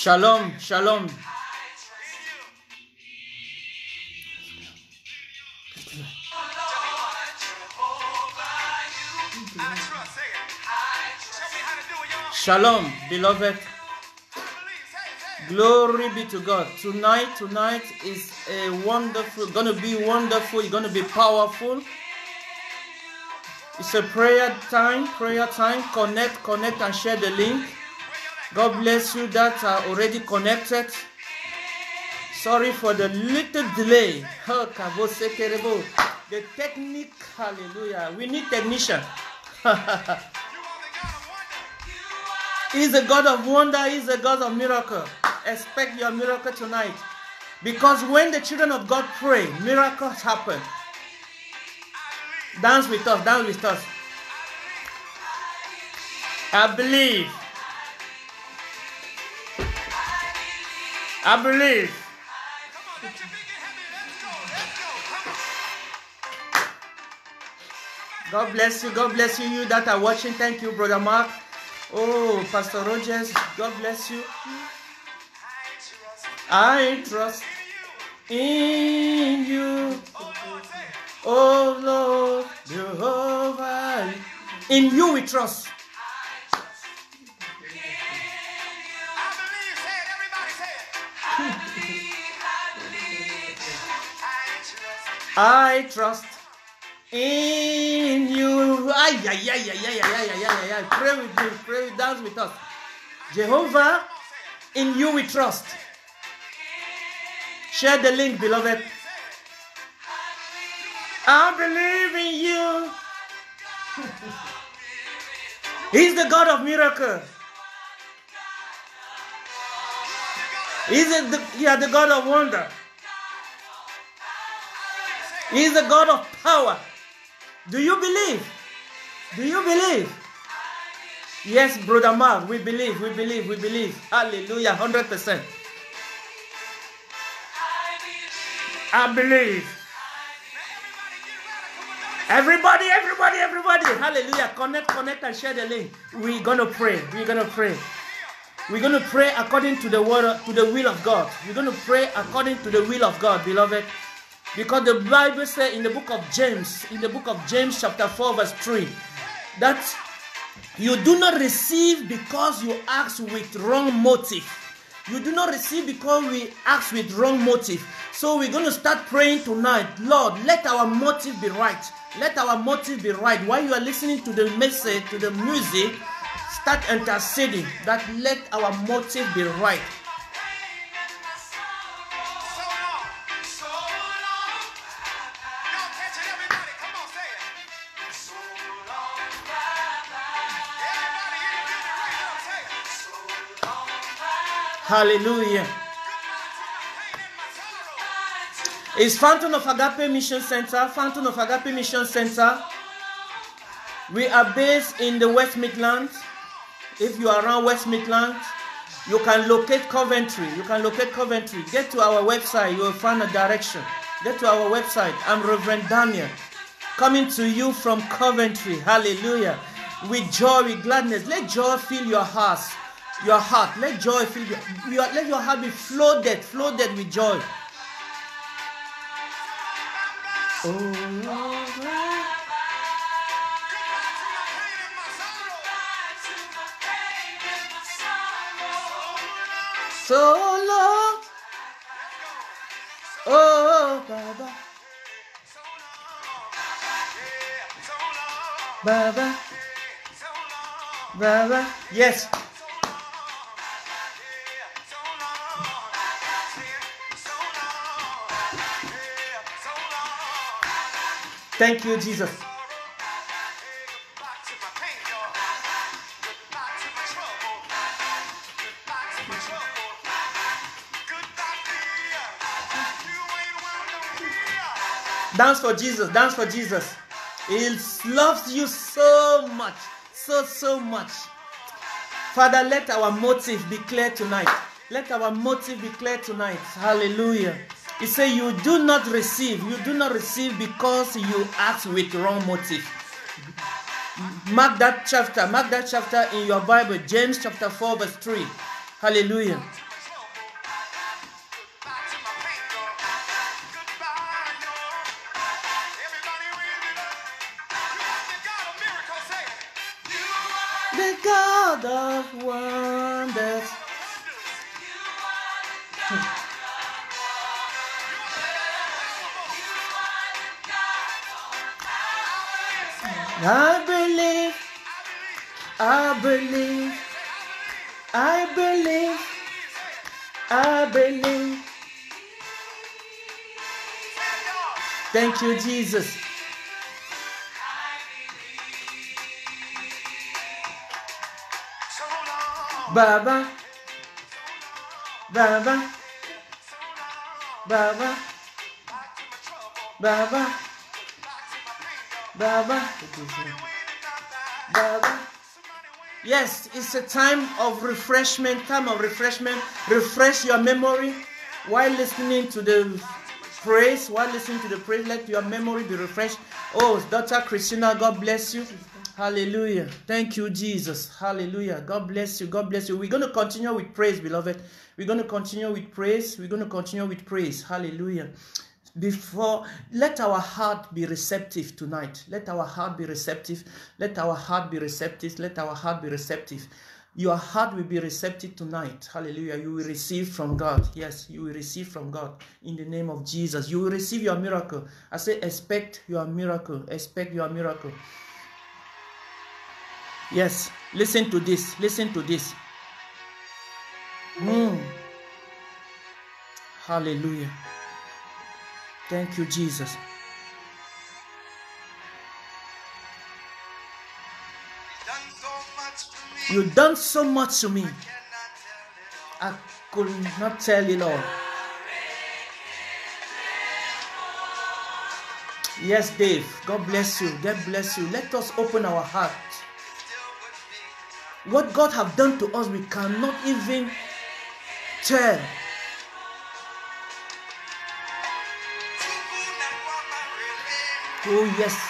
Shalom, shalom. Shalom, beloved. Glory be to God. Tonight, tonight is a wonderful, gonna be wonderful, it's gonna be powerful. It's a prayer time, prayer time. Connect, connect, and share the link. God bless you that are already connected. Sorry for the little delay. The technique, hallelujah. We need technician. He's a God of wonder, He's a God of miracle. Expect your miracle tonight. Because when the children of God pray, miracles happen. Dance with us, dance with us. I believe. I believe. God bless you. God bless you. You that are watching. Thank you, Brother Mark. Oh, Pastor Rogers. God bless you. I trust in you. Oh Lord, Jehovah. In you we trust. I trust in you. Ay, ay, ay, ay, ay, ay, ay, ay, ay, ay. Pray with me. Pray with dance with us. Jehovah, in you we trust. Share the link, beloved. I believe in you. He's the God of miracle. He's the, yeah, the God of wonder. He's the God of power. Do you believe? Do you believe? Yes, brother Mark, we believe, we believe, we believe. Hallelujah, 100%. I believe. Everybody, everybody, everybody. Hallelujah. Connect, connect, and share the link. We're gonna pray. We're gonna pray. We're gonna pray according to the word to the will of God. We're gonna pray according to the will of God, beloved. Because the Bible says in the book of James, in the book of James, chapter 4, verse 3, that you do not receive because you ask with wrong motive. You do not receive because we ask with wrong motive. So we're going to start praying tonight. Lord, let our motive be right. Let our motive be right. While you are listening to the message, to the music, start interceding that let our motive be right. Hallelujah. It's Fountain of Agape Mission Center. Fountain of Agape Mission Center. We are based in the West Midlands. If you are around West Midlands, you can locate Coventry. You can locate Coventry. Get to our website. You will find a direction. Get to our website. I'm Reverend Daniel, coming to you from Coventry. Hallelujah. With joy, with gladness. Let joy fill your heart. Your heart. Let joy fill your let your heart be flooded, flooded with joy. Oh, so long. Oh, Baba. Baba. Baba. Yes. Thank you, Jesus. Dance for Jesus. Dance for Jesus. He loves you so much. So, so much. Father, let our motive be clear tonight. Let our motive be clear tonight. Hallelujah. He said, You do not receive. You do not receive because you act with wrong motive. Mark that chapter. Mark that chapter in your Bible. James chapter 4, verse 3. Hallelujah. The God of. Thank you, Jesus. Baba, Baba, Baba, Baba, Baba, Baba. Yes, it's a time of refreshment, time of refreshment. Refresh your memory while listening to the praise, while listening to the praise, let your memory be refreshed. Oh, Dr. Christina, God bless you. Hallelujah. Thank you, Jesus. Hallelujah. God bless you. God bless you. We're going to continue with praise, beloved. We're going to continue with praise. We're going to continue with praise. Hallelujah. Before, let our heart be receptive tonight. Let our heart be receptive. Let our heart be receptive. Let our heart be receptive. Your heart will be receptive tonight. Hallelujah. You will receive from God. Yes, you will receive from God in the name of Jesus. You will receive your miracle. I say, expect your miracle. Expect your miracle. Yes, listen to this. Listen to this. Mm. Hallelujah. Thank you, Jesus. You've done so much to me. I could not tell it all. Yes, Dave. God bless you. God bless you. Let us open our heart. What God have done to us, we cannot even tell. Oh, yes.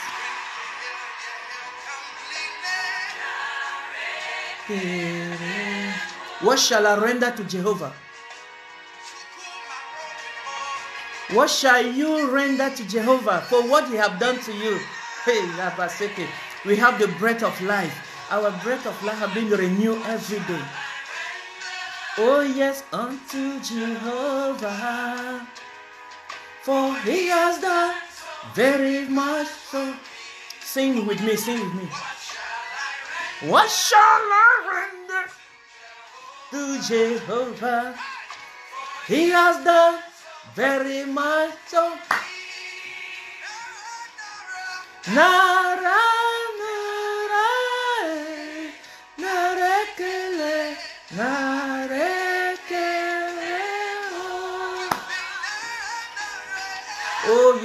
What shall I render to Jehovah? What shall you render to Jehovah for what he have done to you? Hey, we have the breath of life. Our breath of life have been renewed every day. Oh yes, unto Jehovah, for he has done very much so. Sing with me, sing with me. What shall I render to Jehovah? He has done very much oh, so.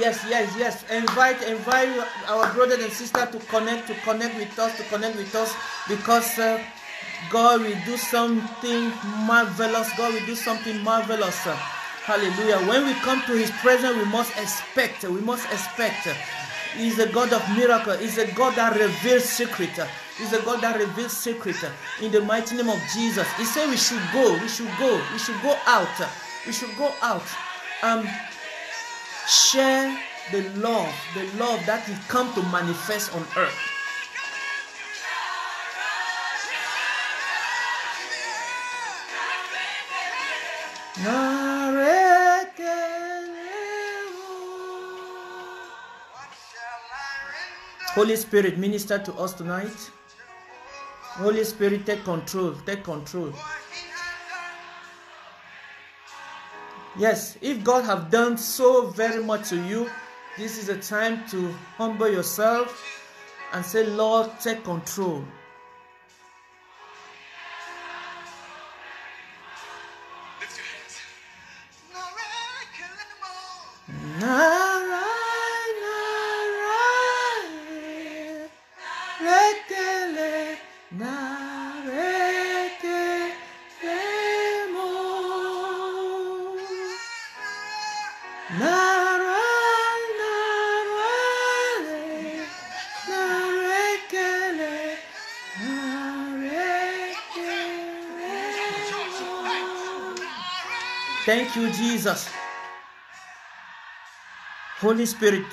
Yes, yes, yes. Invite, invite our brother and sister to connect, to connect with us, to connect with us, because uh, God will do something marvelous. God will do something marvelous. Hallelujah. When we come to His presence, we must expect. We must expect. He's a God of miracle. He's a God that reveals secret. He's a God that reveals secret. In the mighty name of Jesus, He said we should go. We should go. We should go out. We should go out. Um, share the love, the love that He come to manifest on earth. Holy Spirit, minister to us tonight. Holy Spirit, take control. Take control. Yes, if God have done so very much to you, this is a time to humble yourself and say, Lord, take control. Lift your hands. Thank you, Jesus. Holy Spirit,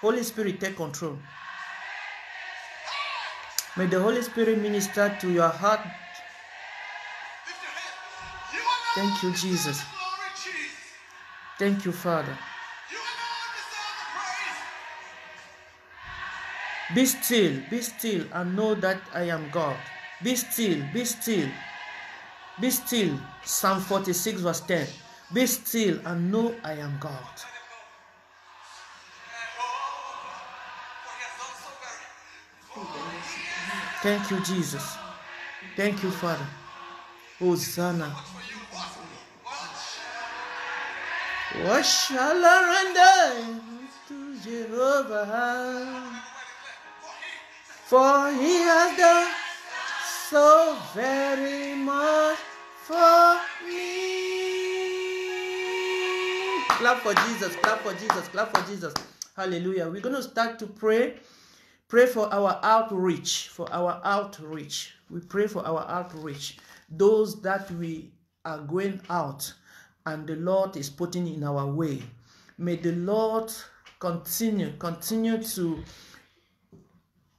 Holy Spirit, take control. May the Holy Spirit minister to your heart. Thank you, Jesus. Thank you, Father. Be still, be still, and know that I am God. Be still, be still, be still. Psalm 46, verse 10. Be still and know I am God. Thank you, Jesus. Thank you, Father. Hosanna. What shall I render to Jehovah? For he has done so very much for me. Clap for Jesus, clap for Jesus, clap for Jesus. Hallelujah. We're going to start to pray. Pray for our outreach, for our outreach. We pray for our outreach. Those that we are going out and the Lord is putting in our way. May the Lord continue, continue to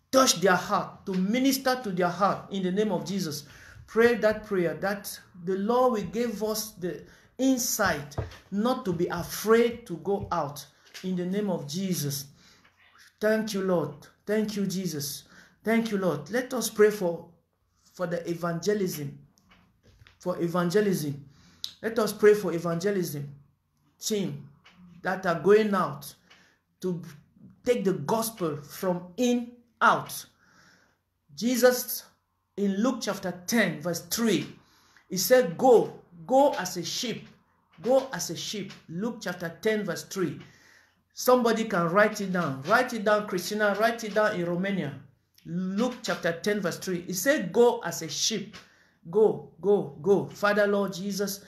touch their heart, to minister to their heart in the name of Jesus. Pray that prayer that the Lord will give us the insight not to be afraid to go out in the name of Jesus. Thank you, Lord. Thank you, Jesus. Thank you, Lord. Let us pray for, for the evangelism. For evangelism. Let us pray for evangelism team that are going out to take the gospel from in out. Jesus in Luke chapter 10, verse 3, he said, Go, go as a sheep, go as a sheep. Luke chapter 10, verse 3. Somebody can write it down. Write it down, Christina. Write it down in Romania. Luke chapter 10, verse 3. It said, Go as a sheep. Go, go, go. Father, Lord Jesus,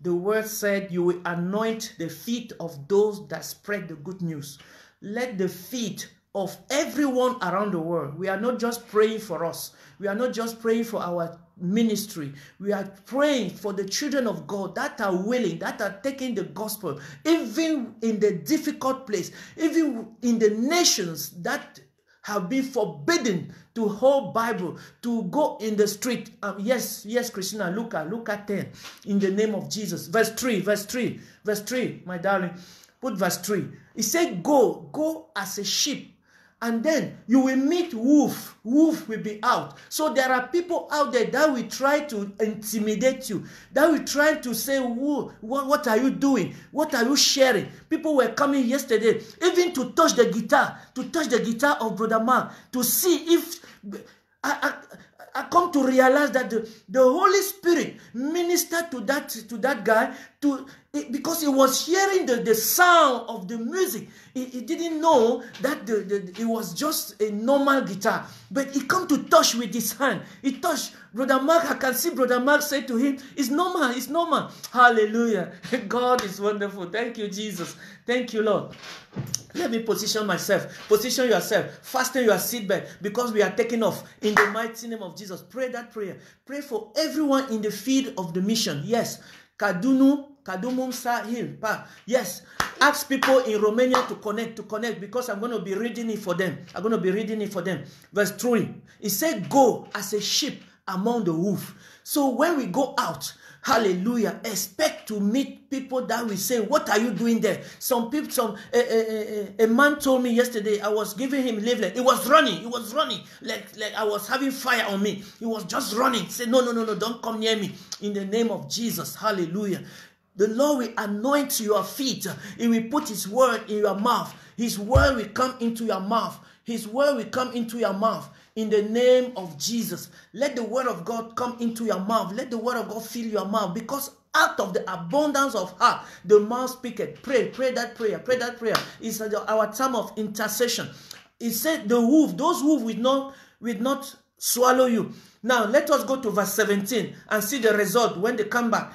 the word said, You will anoint the feet of those that spread the good news. Let the feet of everyone around the world. We are not just praying for us. We are not just praying for our ministry. We are praying for the children of God that are willing, that are taking the gospel, even in the difficult place, even in the nations that have been forbidden to hold Bible, to go in the street. Um, yes, yes, Christina, look at look at 10 in the name of Jesus. Verse 3, verse 3, verse 3, my darling. Put verse 3. He said, Go, go as a sheep and then you will meet wolf. Wolf will be out. So there are people out there that will try to intimidate you. That will try to say Whoa, what, what are you doing? What are you sharing? People were coming yesterday even to touch the guitar to touch the guitar of brother mark to see if I, I, I come to realize that the, the Holy Spirit ministered to that to that guy to because he was hearing the, the sound of the music. He, he didn't know that the, the, it was just a normal guitar. But he come to touch with his hand. He touched Brother Mark. I can see Brother Mark say to him, It's normal, it's normal. Hallelujah. God is wonderful. Thank you, Jesus. Thank you, Lord. Let me position myself. Position yourself. Fasten your seatbelt because we are taking off in the mighty name of Jesus. Pray that prayer. Pray for everyone in the field of the mission. Yes. Kadunu, Kadumum Sahil. Yes. Ask people in Romania to connect, to connect, because I'm going to be reading it for them. I'm going to be reading it for them. Verse 3. It said, Go as a sheep among the wolf. So when we go out, hallelujah, expect to meet people that will say, What are you doing there? Some people, some a, a, a, a man told me yesterday, I was giving him leaflet. He was running, he was running, like, like I was having fire on me. He was just running. Say, No, no, no, no, don't come near me. In the name of Jesus, hallelujah. The Lord will anoint your feet. He will put His word in your mouth. His word will come into your mouth. His word will come into your mouth in the name of Jesus. Let the word of God come into your mouth. Let the word of God fill your mouth because out of the abundance of heart, the mouth speaketh. Pray, pray that prayer, pray that prayer. It's our time of intercession. He said, The wolf, those wolves will not, will not swallow you. Now, let us go to verse 17 and see the result when they come back.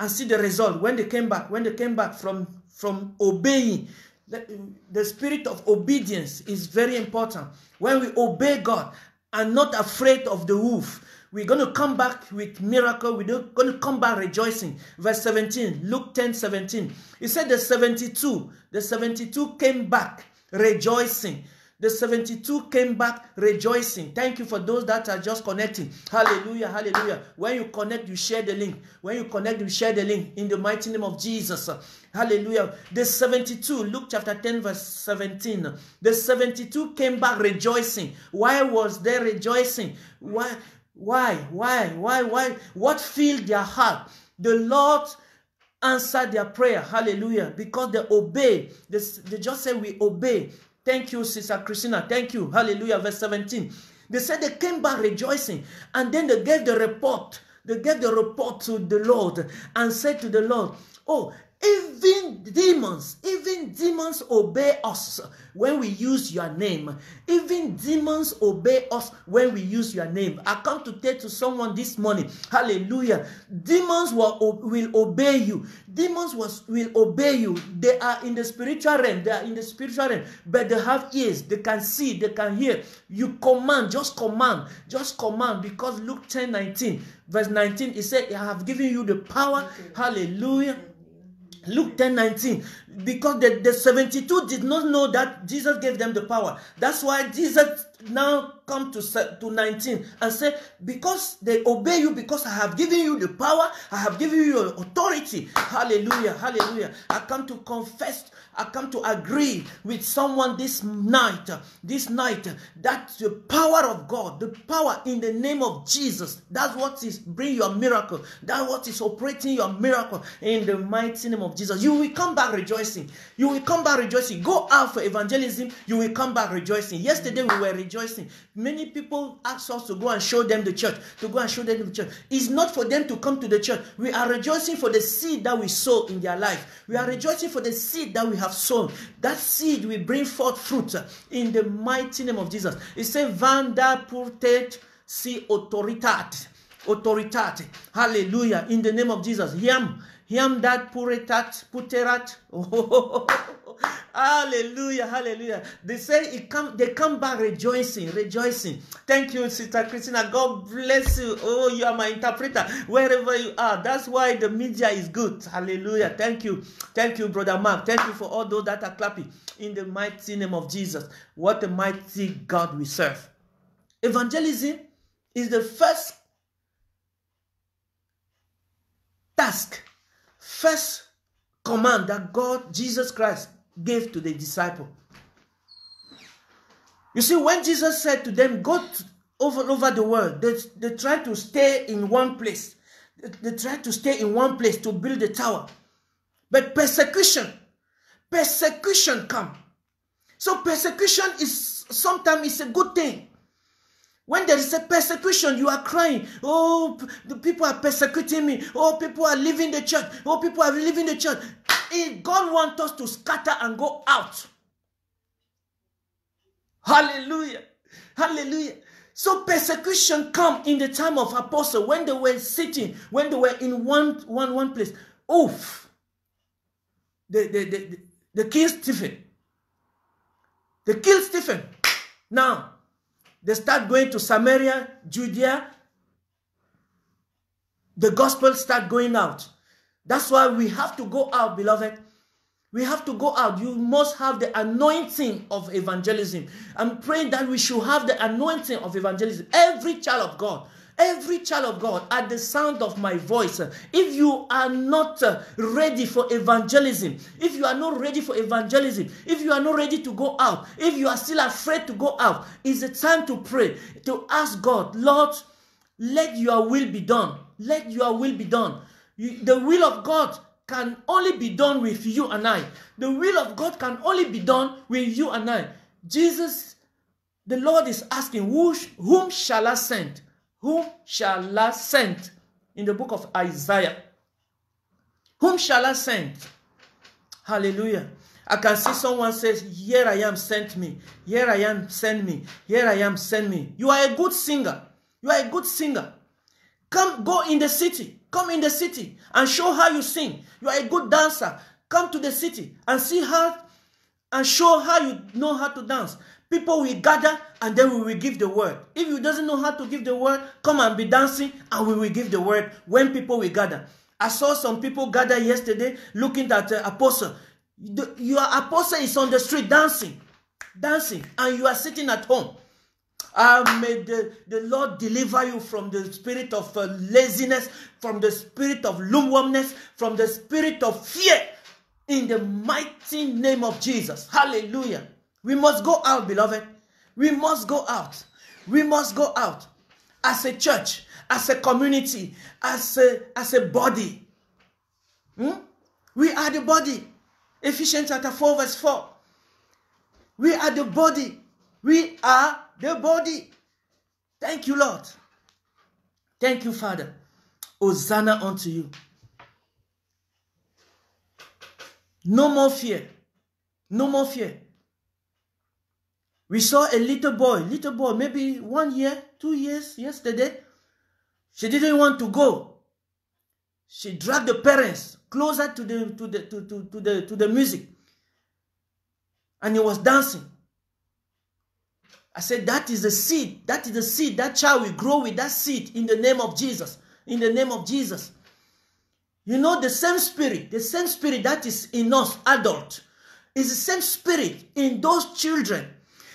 And see the result when they came back, when they came back from, from obeying the spirit of obedience is very important. When we obey God and not afraid of the wolf, we're going to come back with miracle. We're going to come back rejoicing. Verse 17, Luke 10 17. He said the 72, the 72 came back rejoicing. The 72 came back rejoicing. Thank you for those that are just connecting. Hallelujah, hallelujah. When you connect, you share the link. When you connect, you share the link in the mighty name of Jesus. Hallelujah. The 72, Luke chapter 10, verse 17. The 72 came back rejoicing. Why was they rejoicing? Why? Why? Why? Why? Why? What filled their heart? The Lord answered their prayer. Hallelujah. Because they obey. They, they just say, We obey. Thank you, Sister Christina. Thank you. Hallelujah. Verse 17. They said they came back rejoicing. And then they gave the report. They gave the report to the Lord and said to the Lord, Oh, even demons, even demons obey us when we use your name. Even demons obey us when we use your name. I come to tell to someone this morning, hallelujah. Demons will, will obey you. Demons was, will obey you. They are in the spiritual realm. They are in the spiritual realm, but they have ears. They can see, they can hear. You command, just command, just command. Because Luke 10 19, verse 19, it said, I have given you the power. Hallelujah Luke 10 19. Because the, the 72 did not know that Jesus gave them the power. That's why Jesus now come to, to 19 and say, Because they obey you, because I have given you the power, I have given you authority. Hallelujah. Hallelujah. I come to confess, I come to agree with someone this night, this night, that the power of God, the power in the name of Jesus, that's what is bring your miracle. That's what is operating your miracle in the mighty name of Jesus. You will come back rejoicing. You will come back rejoicing. Go out for evangelism. You will come back rejoicing. Yesterday we were rejoicing. Many people asked us to go and show them the church, to go and show them the church. It's not for them to come to the church. We are rejoicing for the seed that we sow in their life. We are rejoicing for the seed that we have sown. That seed will bring forth fruit in the mighty name of Jesus. It says, Vanda purtet si autoritate. Autoritate. Hallelujah. In the name of Jesus. Yam. Yam that puretat puterat. Oh, Hallelujah, hallelujah. They say it come, they come back rejoicing, rejoicing. Thank you, Sister Christina. God bless you. Oh, you are my interpreter wherever you are. That's why the media is good. Hallelujah. Thank you. Thank you, Brother Mark. Thank you for all those that are clapping in the mighty name of Jesus. What a mighty God we serve. Evangelism is the first task, first command that God, Jesus Christ, gave to the disciple. You see, when Jesus said to them, Go to, over, over the world, they, they tried to stay in one place. They, tried to stay in one place to build a tower. But persecution, persecution come. So persecution is sometimes it's a good thing. When there is a persecution, you are crying. Oh, the people are persecuting me. Oh, people are leaving the church. Oh, people are leaving the church. If God wants us to scatter and go out. Hallelujah. Hallelujah. So persecution come in the time of apostle when they were sitting, when they were in one, one, one place. Oof. They, they, they, they killed Stephen. They killed Stephen. Now, they start going to Samaria, Judea. The gospel start going out. That's why we have to go out, beloved. We have to go out. You must have the anointing of evangelism. I'm praying that we should have the anointing of evangelism. Every child of God, every child of God, at the sound of my voice, if you are not uh, ready for evangelism, if you are not ready for evangelism, if you are not ready to go out, if you are still afraid to go out, it's a time to pray, to ask God, Lord, let your will be done. Let your will be done. You, the will of God can only be done with you and I. The will of God can only be done with you and I. Jesus, the Lord is asking, Who, whom shall I send? Whom shall I send? In the book of Isaiah. Whom shall I send? Hallelujah. I can see someone says, Here I am, send me. Here I am, send me. Here I am, send me. You are a good singer. You are a good singer. Come, go in the city. Come in the city and show how you sing. You are a good dancer. Come to the city and see how and show how you know how to dance. People will gather and then we will give the word. If you doesn't know how to give the word, come and be dancing and we will give the word when people will gather. I saw some people gather yesterday looking at uh, apostle. The, your apostle is on the street dancing. dancing, and you are sitting at home. Ah, may the, the Lord deliver you from the spirit of uh, laziness, from the spirit of lukewarmness, from the spirit of fear. In the mighty name of Jesus. Hallelujah. We must go out, beloved. We must go out. We must go out as a church, as a community, as a, as a body. Hmm? We are the body. Ephesians chapter 4, verse 4. We are the body. We are the body. Thank you, Lord. Thank you, Father. Hosanna unto you. No more fear. No more fear. We saw a little boy, little boy, maybe one year, two years yesterday. She didn't want to go. She dragged the parents closer to the to the to, to, to the to the music. And he was dancing. I said, that is the seed. That is the seed. That child will grow with that seed in the name of Jesus. In the name of Jesus. You know, the same spirit, the same spirit that is in us, adult, is the same spirit in those children.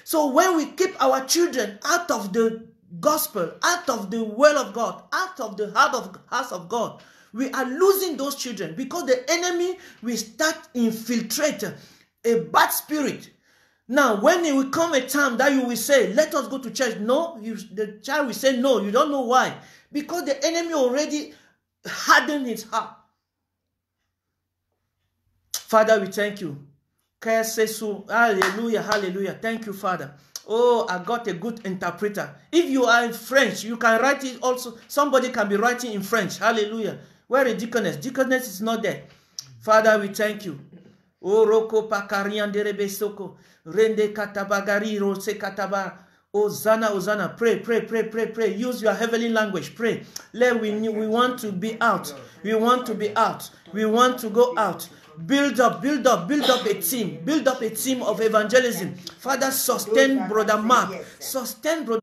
So when we keep our children out of the gospel, out of the will of God, out of the heart of house of God, we are losing those children because the enemy will start infiltrate a bad spirit. Now, when it will come a time that you will say, "Let us go to church," no, you, the child will say, "No." You don't know why, because the enemy already hardened his heart. Father, we thank you. Hallelujah, hallelujah. Thank you, Father. Oh, I got a good interpreter. If you are in French, you can write it also. Somebody can be writing in French. Hallelujah. Where is deaconess? Deaconess is not there. Father, we thank you. Oh, roko pakarian derebe soko. Rende katabagari rose kataba. Hosanna, Hosanna. Pray, pray, pray, pray, pray. Use your heavenly language. Pray. Let we, we want to be out. We want to be out. We want to go out. Build up, build up, build up a team. Build up a team of evangelism. Father, sustain Brother Mark. Sustain Brother.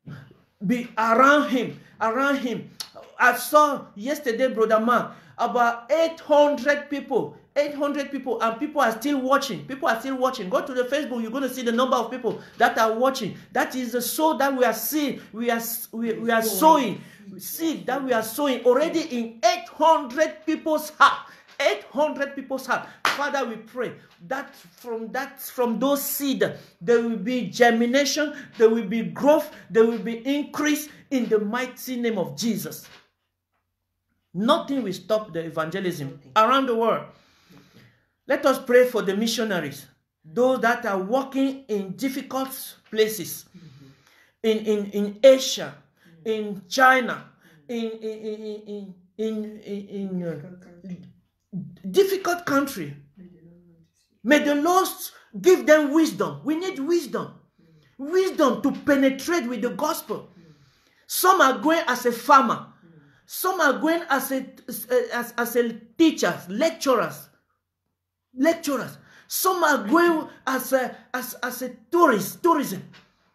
Be around him. Around him. I saw yesterday, Brother Mark, about 800 people 800 people and people are still watching people are still watching go to the facebook you're going to see the number of people that are watching that is the soul that we are seeing we are we, we are sowing seed that we are sowing already in 800 people's heart 800 people's heart father we pray that from that from those seed there will be germination there will be growth there will be increase in the mighty name of jesus nothing will stop the evangelism around the world let us pray for the missionaries, those that are working in difficult places, in, in, in Asia, in China, in, in, in, in, in, in uh, difficult country. May the Lord give them wisdom. We need wisdom. Wisdom to penetrate with the gospel. Some are going as a farmer. Some are going as a as, as a teachers, lecturers, lecturers. Some are going as a, as, as a tourist, tourism.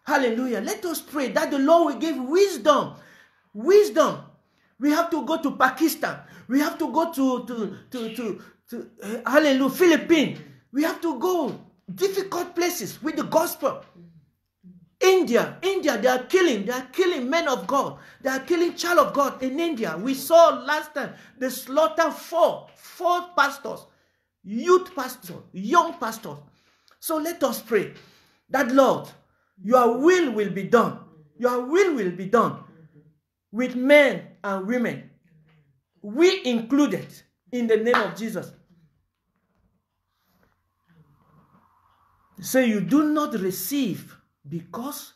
Hallelujah. Let us pray that the Lord will give wisdom. Wisdom. We have to go to Pakistan. We have to go to, to, to, to, to uh, hallelujah, Philippines. We have to go difficult places with the gospel. India, India, they are killing, they are killing men of God. They are killing child of God in India. We saw last time they slaughter four, four pastors youth pastor, young pastor. So let us pray that, Lord, your will will be done. Your will will be done with men and women. We included in the name of Jesus. Say you do not receive because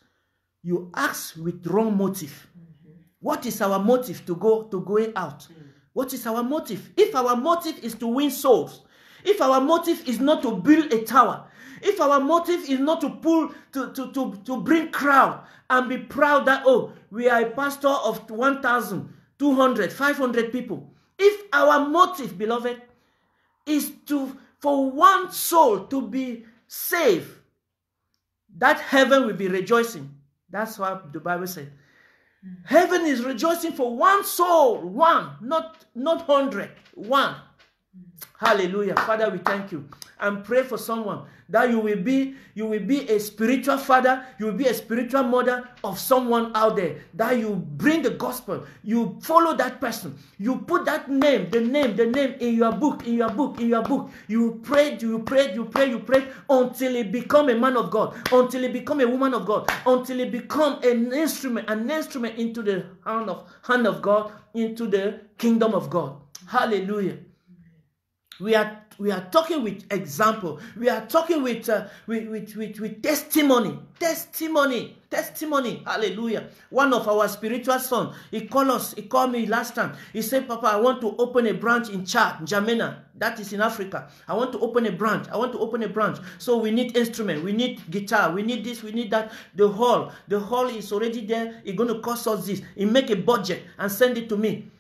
you ask with wrong motive. Mm-hmm. What is our motive to go to going out? Mm. What is our motive? If our motive is to win souls, if our motive is not to build a tower, if our motive is not to pull, to, to, to, to bring crowd and be proud that, oh, we are a pastor of 1,000, 200, 500 people. If our motive, beloved, is to for one soul to be saved, that heaven will be rejoicing. That's what the Bible said. Heaven is rejoicing for one soul, one, not not hundred, one. Hallelujah. Father, we thank you. And pray for someone that you will be you will be a spiritual father, you will be a spiritual mother of someone out there. That you bring the gospel, you follow that person, you put that name, the name, the name in your book, in your book, in your book. You pray, you pray, you pray, you pray until it become a man of God, until it become a woman of God, until it become an instrument, an instrument into the hand of hand of God, into the kingdom of God. Hallelujah we are we are talking with example. We are talking with uh, with, with, with with testimony. Testimony. Testimony. Hallelujah. One of our spiritual sons, he called us he called me last time. He said papa i want to open a branch in chad N'Djamena. That is in africa. I want to open a branch. I want to open a branch. So we need instrument. We need guitar. We need this. We need that. The hall the hall is already there. It's going to cost us this. He make a budget and send it to me.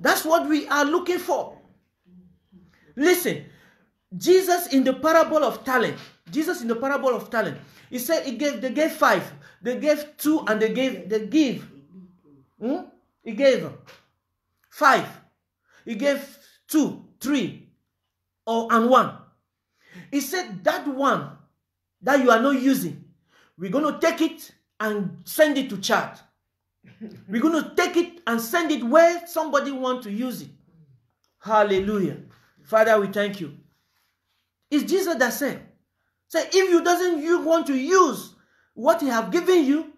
That's what we are looking for. Listen, Jesus in the parable of talent, Jesus in the parable of talent, he said he gave they gave five, they gave two, and they gave they give. Hmm? He gave five, he gave two, three, or and one. He said that one that you are not using, we're going to take it and send it to Chad. We're going to take it and send it where somebody want to use it. Hallelujah. Father, we thank you. It's Jesus that said, say if you doesn't you want to use what he have given you,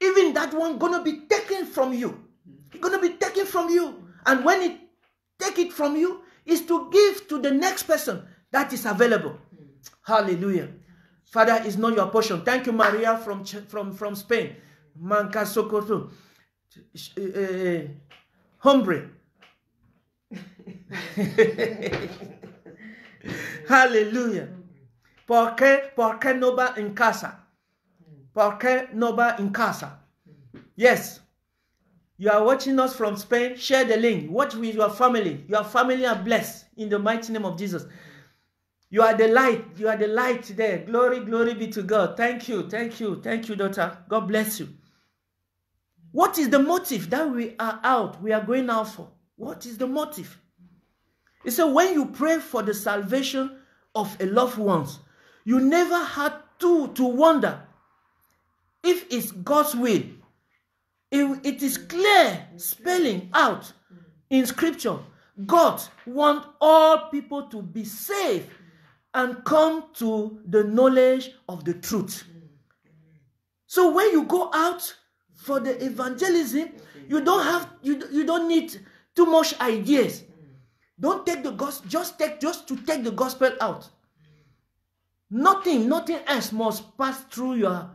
even that one gonna be taken from you. It's gonna be taken from you. And when it take it from you, is to give to the next person that is available. Hallelujah. Father, is not your portion. Thank you, Maria from from from Spain. Manca Sokoto. Uh, hombre. Hallelujah. ¿Por qué, ¿Por qué no va en casa? ¿Por qué no va en casa? Yes. You are watching us from Spain. Share the link. Watch with your family. Your family are blessed in the mighty name of Jesus. You are the light. You are the light there. Glory, glory be to God. Thank you. Thank you. Thank you, daughter. God bless you. What is the motive that we are out? We are going out for. What is the motive? He said, when you pray for the salvation of a loved ones, you never had to, to wonder if it's God's will. It, it is clear spelling out in scripture. God wants all people to be saved and come to the knowledge of the truth. So when you go out for the evangelism, you don't have you, you don't need too much ideas. Don't take the gospel, just take just to take the gospel out. Nothing, nothing else must pass through your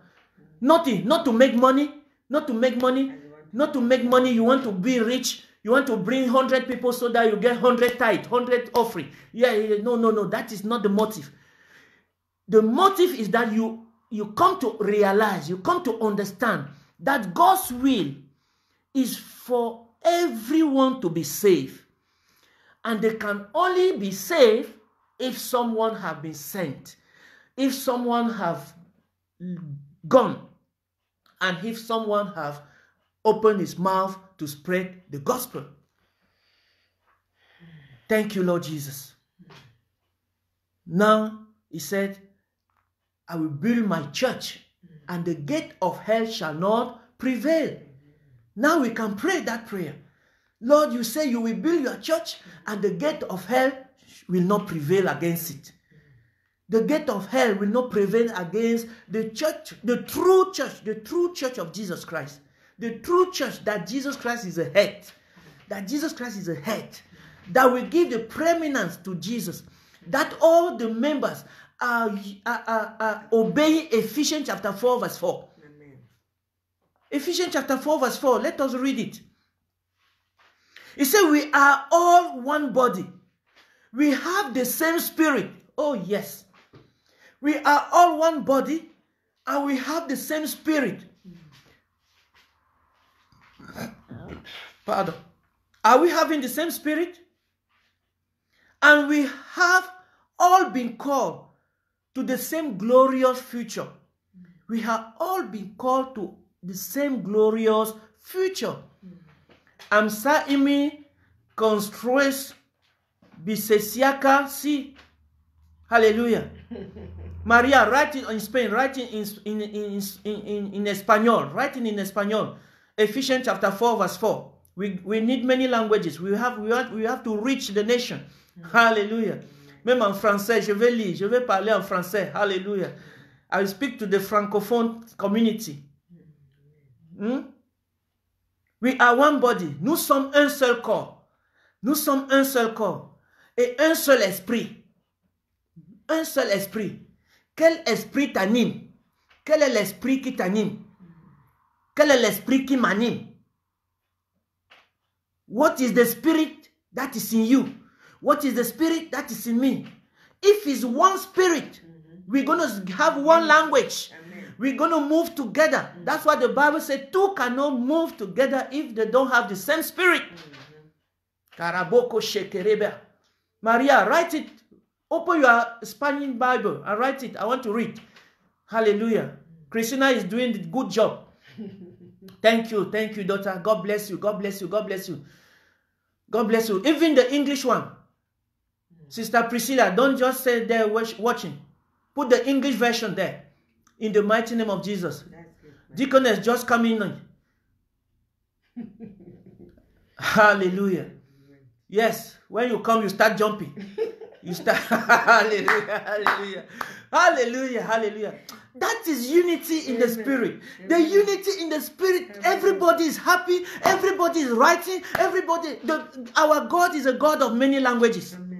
nothing, not to make money, not to make money, not to make money. You want to be rich, you want to bring 100 people so that you get 100 tithe, 100 offering. Yeah, yeah, no, no, no, that is not the motive. The motive is that you you come to realize, you come to understand that God's will is for everyone to be saved. And they can only be saved if someone have been sent, if someone have gone, and if someone have opened his mouth to spread the gospel. Thank you, Lord Jesus. Now, he said, I will build my church, and the gate of hell shall not prevail. Now we can pray that prayer. Lord, you say you will build your church, and the gate of hell will not prevail against it. The gate of hell will not prevail against the church, the true church, the true church of Jesus Christ. The true church that Jesus Christ is a head. That Jesus Christ is a head. That will give the preeminence to Jesus. That all the members are, are, are, are obeying Ephesians chapter 4, verse 4. Amen. Ephesians chapter 4, verse 4. Let us read it. He said, We are all one body. We have the same spirit. Oh, yes. We are all one body and we have the same spirit. Pardon. Are we having the same spirit? And we have all been called to the same glorious future. We have all been called to the same glorious future. I'm Saimi construis bisesiaka si. Hallelujah. Maria, writing in Spain, writing in, in, in, in, in, in Espanol, write it in Espanol. Ephesians chapter 4, verse 4. We, we need many languages. We have, we, have, we have to reach the nation. Hallelujah. Même en français, je vais lire, je vais parler en français. Hallelujah. I will speak to the francophone community. Hmm? We are one body. Nous sommes un seul corps. Nous sommes un seul corps. Et un seul esprit. Un seul esprit. Quel esprit t'anime Quel est l'esprit qui t'anime Quel est l'esprit qui m'anime What is the spirit that is in you? What is the spirit that is in me? If it's one spirit, we're going to have one language. We're going to move together. That's why the Bible said two cannot move together if they don't have the same spirit. Karaboko shekereba. Maria, write it. Open your Spanish Bible and write it. I want to read. Hallelujah. Christina is doing the good job. Thank you. Thank you, daughter. God bless you. God bless you. God bless you. God bless you. Even the English one. Sister Priscilla, don't just say there watch- watching. Put the English version there. In the mighty name of Jesus. Deaconess just coming in. Hallelujah. Yes, when you come, you start jumping. You start. hallelujah, hallelujah, hallelujah, hallelujah. That is unity in the Amen. spirit. The unity in the spirit. Everybody is happy. Everybody is writing. Everybody. The, our God is a God of many languages. Amen.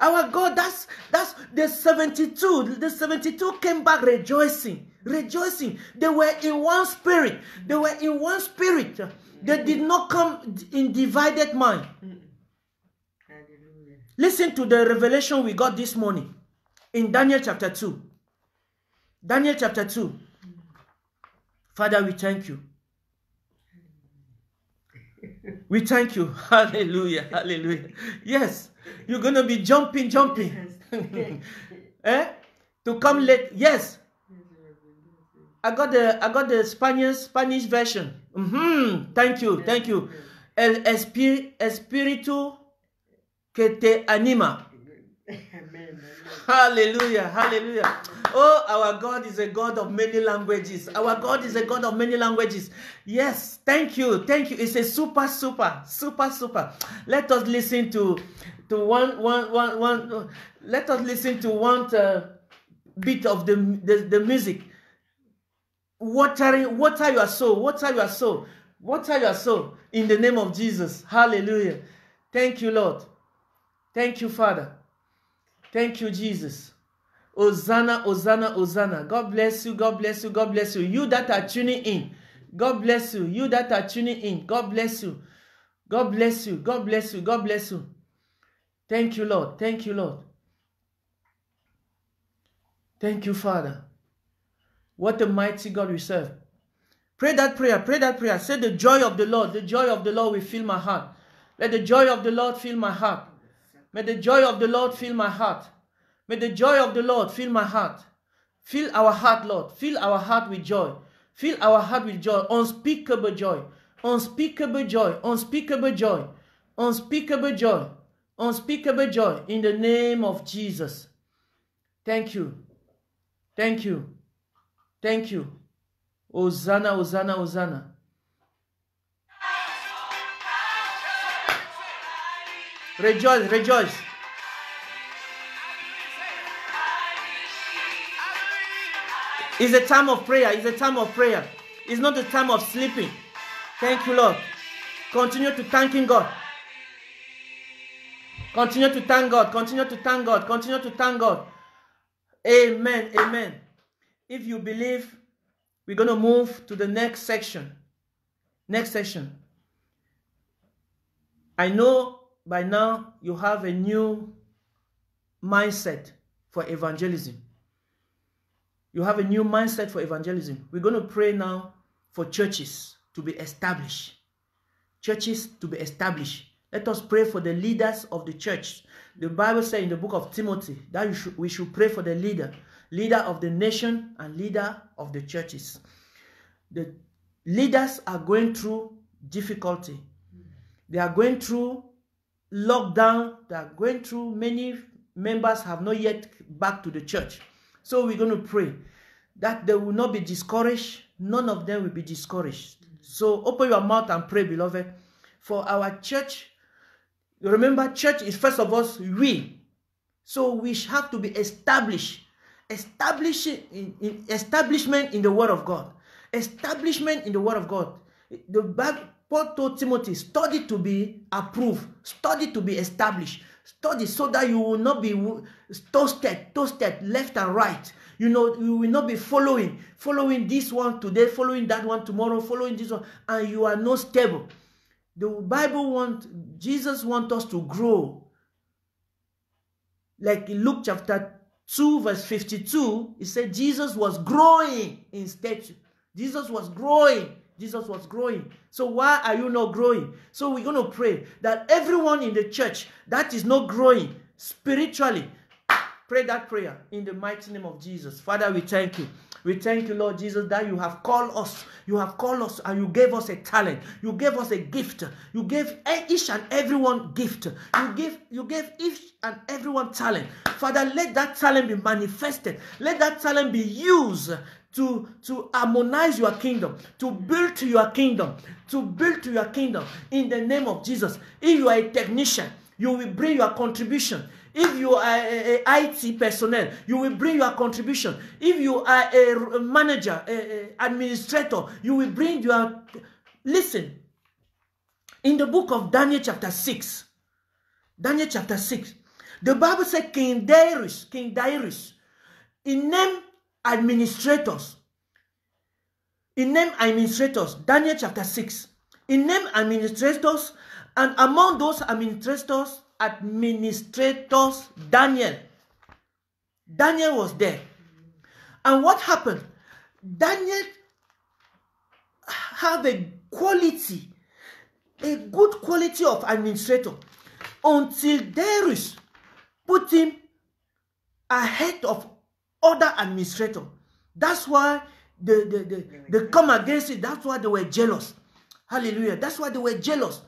Our God, that's that's the 72. The 72 came back rejoicing, rejoicing. They were in one spirit. They were in one spirit. They did not come in divided mind. Listen to the revelation we got this morning in Daniel chapter 2. Daniel chapter 2. Father, we thank you. We thank you. Hallelujah. Hallelujah. Yes, you're going to be jumping, jumping. eh? To come late. Yes. I got the I got the Spanish Spanish version. Mhm. Thank you. Thank you. El espí- espíritu que te anima. Amen. Hallelujah. Hallelujah. Oh, our God is a God of many languages. Our God is a God of many languages. Yes. Thank you. Thank you. It's a super, super, super, super. Let us listen to to one one one one. Let us listen to one uh, bit of the, the the music. Watering, water your soul, water your soul, water your soul in the name of Jesus. Hallelujah. Thank you, Lord. Thank you, Father. Thank you, Jesus. Hosanna, Hosanna, Hosanna. God bless you, God bless you, God bless you. You that are tuning in, God bless you. You that are tuning in, God bless you. God bless you, God bless you, God bless you. Thank you, Lord. Thank you, Lord. Thank you, Father. What a mighty God we serve. Pray that prayer, pray that prayer. Say the joy of the Lord, the joy of the Lord will fill my heart. Let the joy of the Lord fill my heart. May the joy of the Lord fill my heart. May the joy of the Lord fill my heart. Fill our heart, Lord. Fill our heart with joy. Fill our heart with joy. Unspeakable joy. Unspeakable joy. Unspeakable joy. Unspeakable joy. Unspeakable joy. In the name of Jesus. Thank you. Thank you. Thank you. Hosanna, Hosanna, Hosanna. Rejoice, rejoice. It's a time of prayer. It's a time of prayer. It's not a time of sleeping. Thank you, Lord. Continue to thanking God. Continue to thank God. Continue to thank God. Continue to thank God. Amen. Amen. If you believe, we're going to move to the next section. Next section. I know by now you have a new mindset for evangelism. You have a new mindset for evangelism. We're going to pray now for churches to be established. Churches to be established. Let us pray for the leaders of the church. The Bible says in the book of Timothy that should, we should pray for the leader, leader of the nation and leader of the churches. The leaders are going through difficulty. They are going through lockdown they are going through many members have not yet back to the church so we're going to pray. That they will not be discouraged. None of them will be discouraged. So open your mouth and pray beloved. For our church remember church is first of all we. So we have to be established. In establishment in the word of god. Establishment in the word of god. The bible paul told timothy study to be approved. Study to be established study so that you will not be toasted toasted left and right you know you will not be following following this one today following that one tomorrow following this one and you are not stable the bible want jesus want us to grow like in Luke chapter 2, verse 52, it said Jesus was growing in stature. Jesus was growing. Jesus was growing. So why are you not growing? So we're going to pray that everyone in the church that is not growing spiritually, pray that prayer in the mighty name of Jesus. Father, we thank you. We thank you, Lord Jesus, that you have called us. You have called us and you gave us a talent. You gave us a gift. You gave e- each and everyone gift. You give you gave each and everyone talent. Father, let that talent be manifested. Let that talent be used to, to harmonize your kingdom, to build your kingdom, to build your kingdom in the name of Jesus. If you are a technician, you will bring your contribution. If you are a, a IT personnel, you will bring your contribution. If you are a, manager, a, a administrator, you will bring your. Listen, in the book of Daniel, chapter 6, Daniel chapter 6, the Bible said King Darius, King Darius, he named administrators. He named administrators, Daniel chapter 6. He named administrators, and among those administrators, administrators, Daniel. Daniel was there. And what happened? Daniel have a quality, a good quality of administrator until Darius put him ahead of other administrator. That's why they, they, they, they come against it. That's why they were jealous. Hallelujah. That's why they were jealous.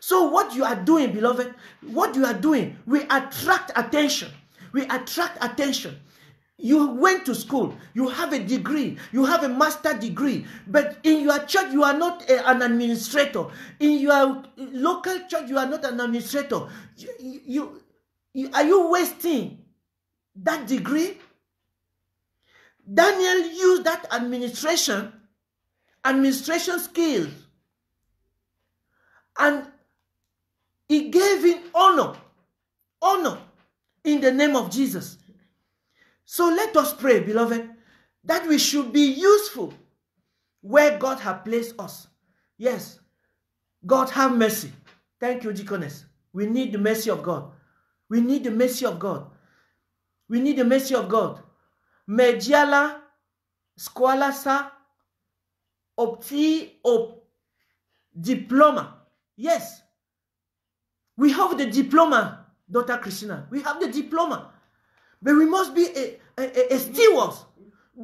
So, what you are doing, beloved, what you are doing, we attract attention. We attract attention. You went to school, you have a degree, you have a master degree, but in your church, you are not a- an administrator. In your local church, you are not an administrator. You, you, you- are you wasting that degree? Daniel used that administration, administration skills, and he gave him honor, honor in the name of Jesus. So let us pray, beloved, that we should be useful where God has placed us. Yes, God have mercy. Thank you, deaconess. We need the mercy of God. We need the mercy of God. We need the mercy of God. Mediala scuola sa obti ob diploma. Yes. We have the diploma, Dr. Christina. We have the diploma. But we must be a, a, a steward,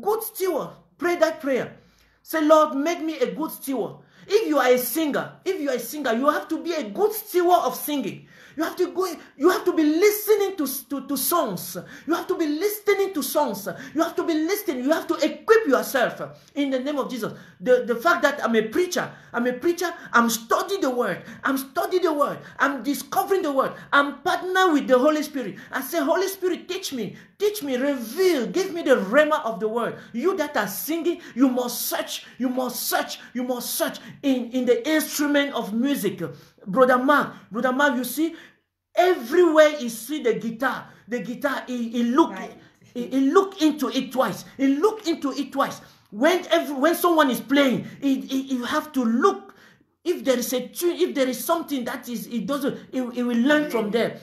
good steward. Pray that prayer. Say, Lord, make me a good steward. If you are a singer, if you are a singer, you have to be a good steward of singing. You have to go, you have to be listening to, to, to songs. You have to be listening to songs. You have to be listening. You have to equip yourself in the name of Jesus. The, the fact that I'm a preacher, I'm a preacher, I'm studying the word. I'm studying the word. I'm discovering the word. I'm partner with the Holy Spirit. I say, Holy Spirit, teach me, teach me, reveal, give me the rhema of the word. You that are singing, you must search, you must search, you must search in, in the instrument of music. Brother Mark, Brother Mark, you see, everywhere you see the guitar, the guitar, he, he look, Right. he, he look into it twice. He look into it twice. When every, when someone is playing, he, he, you have to look. If there is a tune, if there is something that is, it doesn't, he, he will learn from there.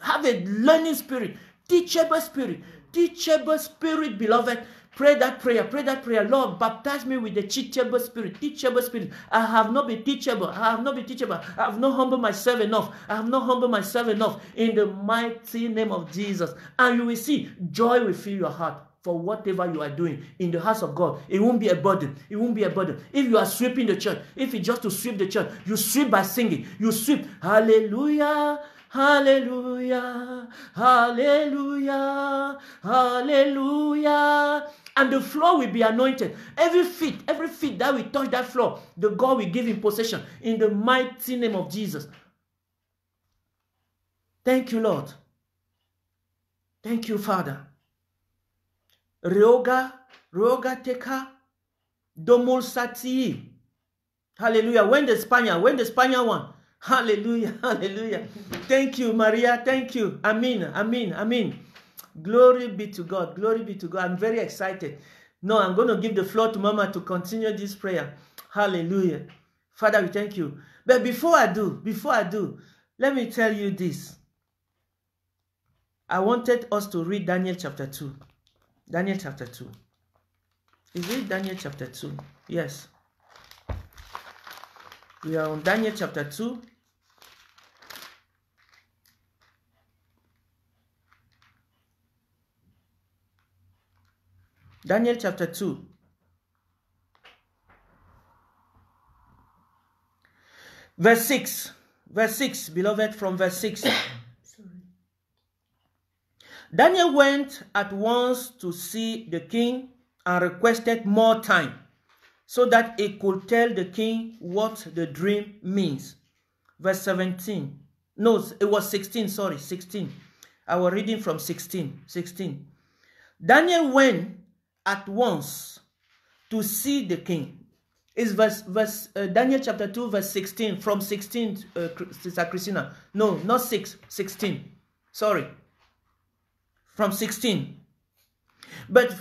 Have a learning spirit, teachable spirit, teachable spirit, beloved. Pray that prayer, pray that prayer. Lord, baptize me with the teachable spirit, teachable spirit. I have not been teachable. I have not been teachable. I have not humbled myself enough. I have not humbled myself enough in the mighty name of Jesus. And you will see joy will fill your heart. for whatever you are doing in the house of God. It won't be a burden. It won't be a burden. If you are sweeping the church, if it's just to sweep the church, you sweep by singing. You sweep. Hallelujah. Hallelujah. Hallelujah. Hallelujah. And the floor will be anointed. Every feet, every feet that will touch that floor, the God will give in possession in the mighty name of Jesus. Thank you, Lord. Thank you, Father. Ryoga, Ryoga Teka, Domol Sati. Hallelujah. When the Spaniard, when the Spaniard won. Hallelujah, hallelujah. Thank you, Maria. Thank you. Amen, amen, amen. Glory be to God. Glory be to God. I'm very excited. No, I'm going to give the floor to Mama to continue this prayer. Hallelujah. Father, we thank you. But before I do, before I do, let me tell you this. I wanted us to read Daniel chapter 2. Daniel chapter 2. Is it Daniel chapter 2? Yes. We are on Daniel chapter 2. Daniel chapter 2. Verse 6. Verse 6, beloved, from verse 6. Daniel went at once to see the king and requested more time so that he could tell the king what the dream means. Verse 17. No, it was 16, sorry, 16. I was reading from 16. 16. Daniel went at once to see the king. Is verse verse uh, Daniel chapter 2 verse 16 from 16 uh, Sister Christina. No, not 6, 16. Sorry. From 16. But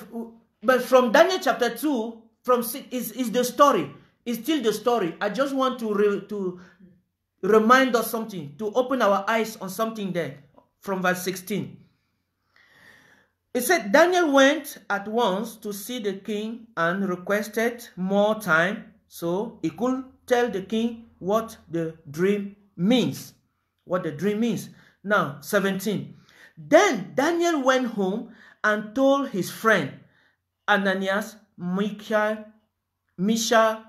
but from Daniel chapter 2 from is is the story. It's still the story. I just want to re, to remind us something, to open our eyes on something there from verse 16. It said Daniel went at once to see the king and requested more time so he could tell the king what the dream means. What the dream means. Now, 17. Then Daniel went home and told his friend Ananias, Michael, Misha,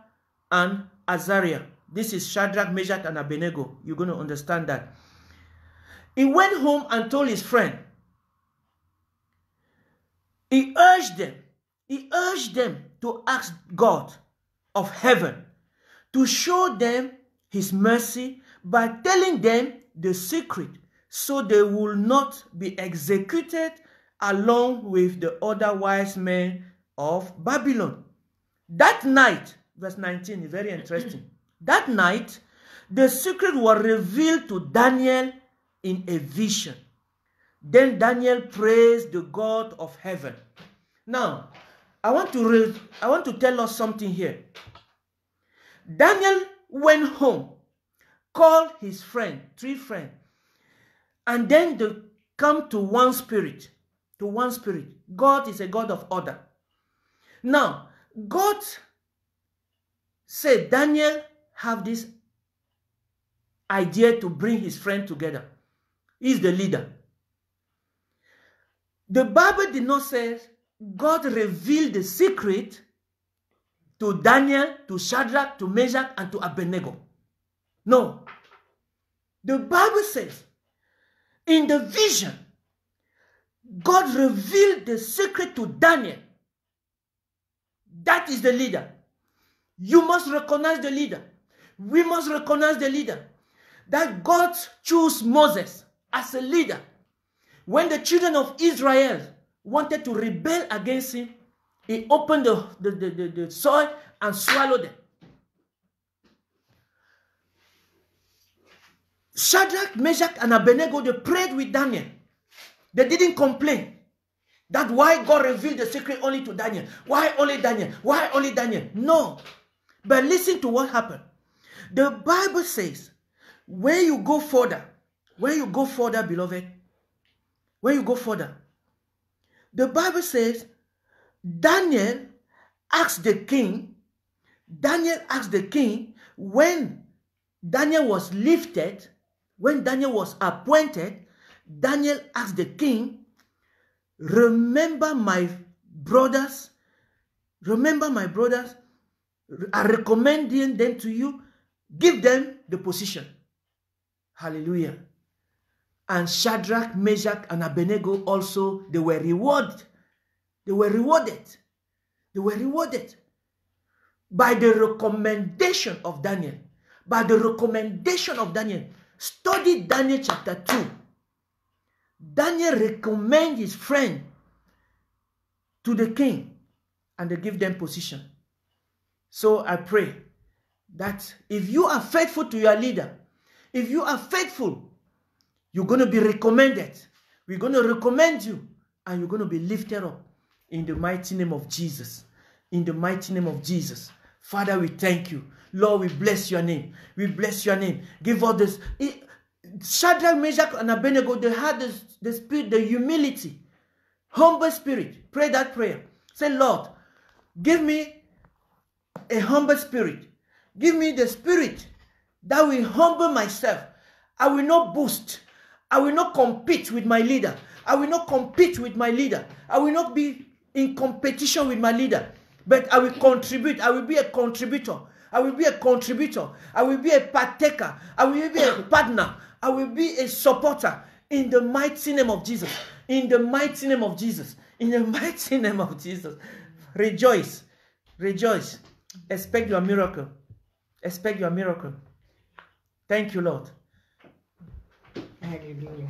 and Azariah. This is Shadrach, Meshach, and Abednego. You're going to understand that. He went home and told his friend he urged them, he urged them to ask God of heaven to show them his mercy by telling them the secret so they will not be executed along with the other wise men of Babylon. That night, verse 19 is very interesting. That night, the secret was revealed to Daniel in a vision. Then Daniel praised the God of heaven. Now, I want to read, I want to tell us something here. Daniel went home, called his friend, three friends, and then they come to one spirit, to one spirit. God is a God of order. Now, God said Daniel have this idea to bring his friend together. He's the leader. The Bible did not say God revealed the secret to Daniel, to Shadrach, to Meshach, and to Abednego. No. The Bible says, in the vision, God revealed the secret to Daniel. That is the leader. You must recognize the leader. We must recognize the leader. That God chose Moses as a leader when the children of Israel wanted to rebel against him, he opened the, the, the, the, the soil and swallowed them. Shadrach, Meshach, and Abednego, they prayed with Daniel. They didn't complain. That why God revealed the secret only to Daniel. Why only Daniel? Why only Daniel? No. But listen to what happened. The Bible says, when you go further, when you go further, beloved, when you go further, the Bible says Daniel asked the king, Daniel asked the king when Daniel was lifted, when Daniel was appointed, Daniel asked the king, Remember my brothers, remember my brothers, I recommend them to you, give them the position. Hallelujah. And Shadrach, Meshach, and Abednego also, they were rewarded. They were rewarded. They were rewarded by the recommendation of Daniel. By the recommendation of Daniel. Study Daniel chapter 2. Daniel recommend his friend to the king and they give them position. So I pray that if you are faithful to your leader, if you are faithful, you're going to be recommended. We're going to recommend you and you're going to be lifted up in the mighty name of Jesus. In the mighty name of Jesus. Father, we thank you. Lord, we bless your name. We bless your name. Give all this. Shadrach, Meshach, and Abednego, they had the, the spirit, the humility, humble spirit. Pray that prayer. Say, Lord, give me a humble spirit. Give me the spirit that will humble myself. I will not boast. I will not compete with my leader. I will not compete with my leader. I will not be in competition with my leader. But I will contribute. I will be a contributor. I will be a contributor. I will be a partaker. I will be a partner. I will be a supporter in the mighty name of Jesus. In the mighty name of Jesus. In the mighty name of Jesus. Rejoice. Rejoice. Expect your miracle. Expect your miracle. Thank you, Lord. Hallelujah.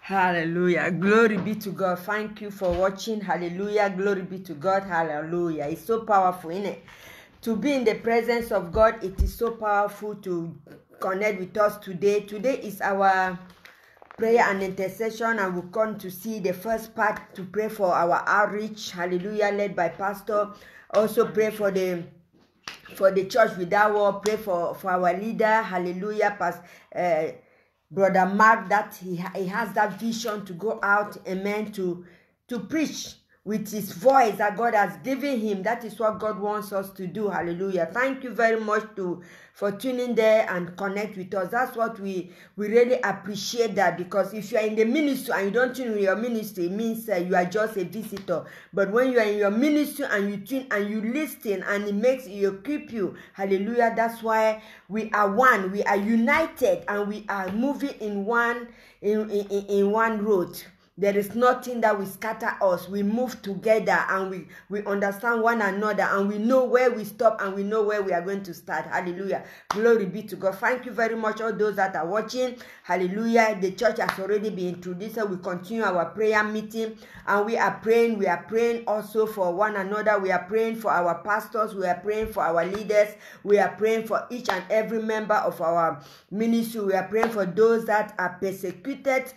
Hallelujah. Glory be to God. Thank you for watching. Hallelujah. Glory be to God. Hallelujah. It's so powerful, isn't it? To be in the presence of God, it is so powerful to connect with us today. Today is our prayer and intercession, and we've come to see the first part to pray for our outreach. Hallelujah. Led by Pastor. Also pray for the for the church without war. Pray for, for our leader. Hallelujah. Pas, uh, Brother Mark, that he, he has that vision to go out, amen, to, to preach with his voice that God has given him. That is what God wants us to do. Hallelujah. Thank you very much to for tuning there and connect with us. That's what we we really appreciate that because if you are in the ministry and you don't tune in your ministry, it means uh, you are just a visitor. But when you are in your ministry and you tune and you listen and it makes you equip you, hallelujah. That's why we are one. We are united and we are moving in one in in, in one road. There is nothing that will scatter us. We move together and we, we understand one another and we know where we stop and we know where we are going to start. Hallelujah. Glory be to God. Thank you very much, all those that are watching. Hallelujah. The church has already been introduced. So we continue our prayer meeting and we are praying. We are praying also for one another. We are praying for our pastors. We are praying for our leaders. We are praying for each and every member of our ministry. We are praying for those that are persecuted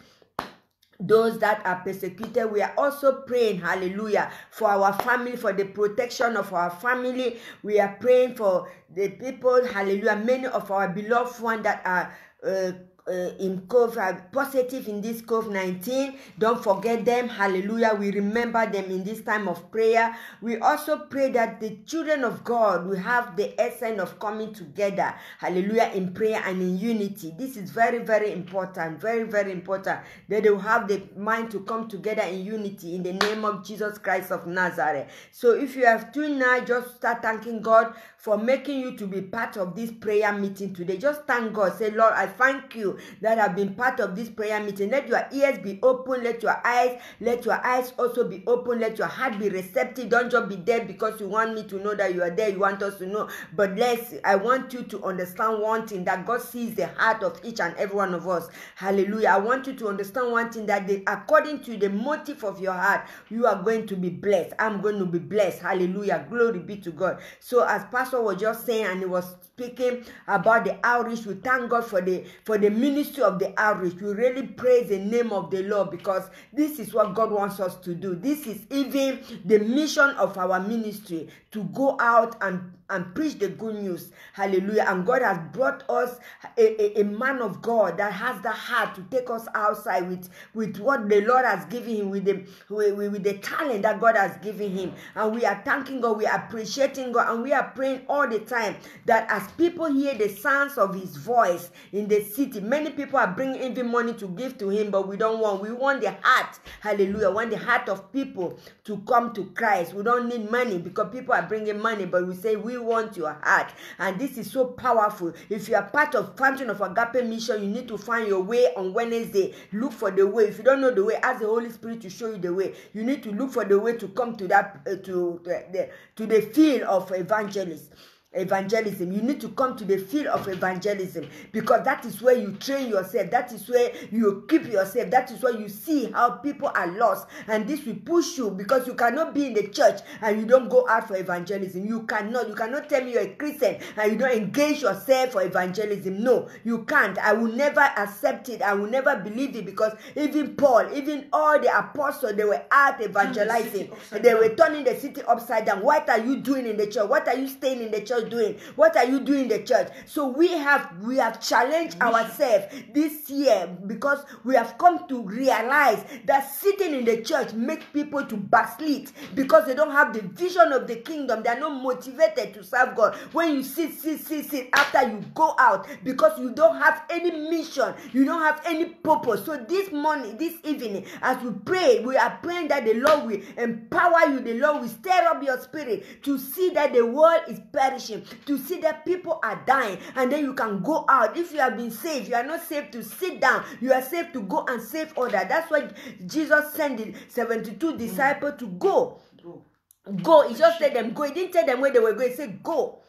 those that are persecuted. We are also praying, hallelujah, for our family, for the protection of our family. We are praying for the people, hallelujah, many of our beloved ones that are. Uh, uh, in COVID, positive in this COVID 19. Don't forget them. Hallelujah. We remember them in this time of prayer. We also pray that the children of God will have the essence of coming together. Hallelujah. In prayer and in unity. This is very, very important. Very, very important. That they will have the mind to come together in unity in the name of Jesus Christ of Nazareth. So if you have tuned now, just start thanking God for making you to be part of this prayer meeting today. Just thank God. Say, Lord, I thank you that have been part of this prayer meeting. Let your ears be open. Let your eyes, let your eyes also be open. Let your heart be receptive. Don't just be there because you want me to know that you are there. You want us to know. But let's, I want you to understand one thing that God sees the heart of each and every one of us. Hallelujah. I want you to understand one thing that the, according to the motive of your heart, you are going to be blessed. I'm going to be blessed. Hallelujah. Glory be to God. So as Pastor was just saying, and he was speaking about the outreach, we thank God for the for the ministry of the outreach. We really praise the name of the Lord because this is what God wants us to do. This is even the mission of our ministry to go out and and preach the good news. Hallelujah. And God has brought us a, a, a man of God that has the heart to take us outside with, with what the Lord has given him, with the, with, with the talent that God has given him. And we are thanking God, we are appreciating God, and we are praying all the time that as people hear the sounds of his voice in the city, many people are bringing even money to give to him, but we don't want. We want the heart, hallelujah, want the heart of people to come to Christ. We don't need money because people are bringing money, but we say we want your heart. And this is so powerful. If you are part of Fountain of Agape Mission, you need to find your way on Wednesday. Look for the way. If you don't know the way, ask the Holy Spirit to show you the way. You need to look for the way to come to that uh, to the, the to the field of evangelists evangelism. You need to come to the field of evangelism because that is where you train yourself. That is where you keep yourself. That is where you see how people are lost. And this will push you because you cannot be in the church and you don't go out for evangelism. You cannot. You cannot tell me you're a christian and you don't engage yourself for evangelism. No you can't. I will never accept it. I will never believe it because even paul even all the apostles they were out evangelizing. upside they were turning the city upside down. What are you doing in the church? What are you staying in the church doing? What are you doing in the church? So we have we have challenged ourselves this year because we have come to realize that sitting in the church makes people to backslid because they don't have the vision of the kingdom. They are not motivated to serve god. When you sit sit sit sit after you go out because you don't have any mission you don't have any purpose. So this morning this evening as we pray we are praying that the lord will empower you the lord will stir up your spirit to see that the world is perishing to see that people are dying and then you can go out. If you have been saved you are not saved to sit down. You are saved to go and save others. That's why jesus sent the 72 disciples to Go. go. He just said them go. He didn't tell them where they were going. He said go.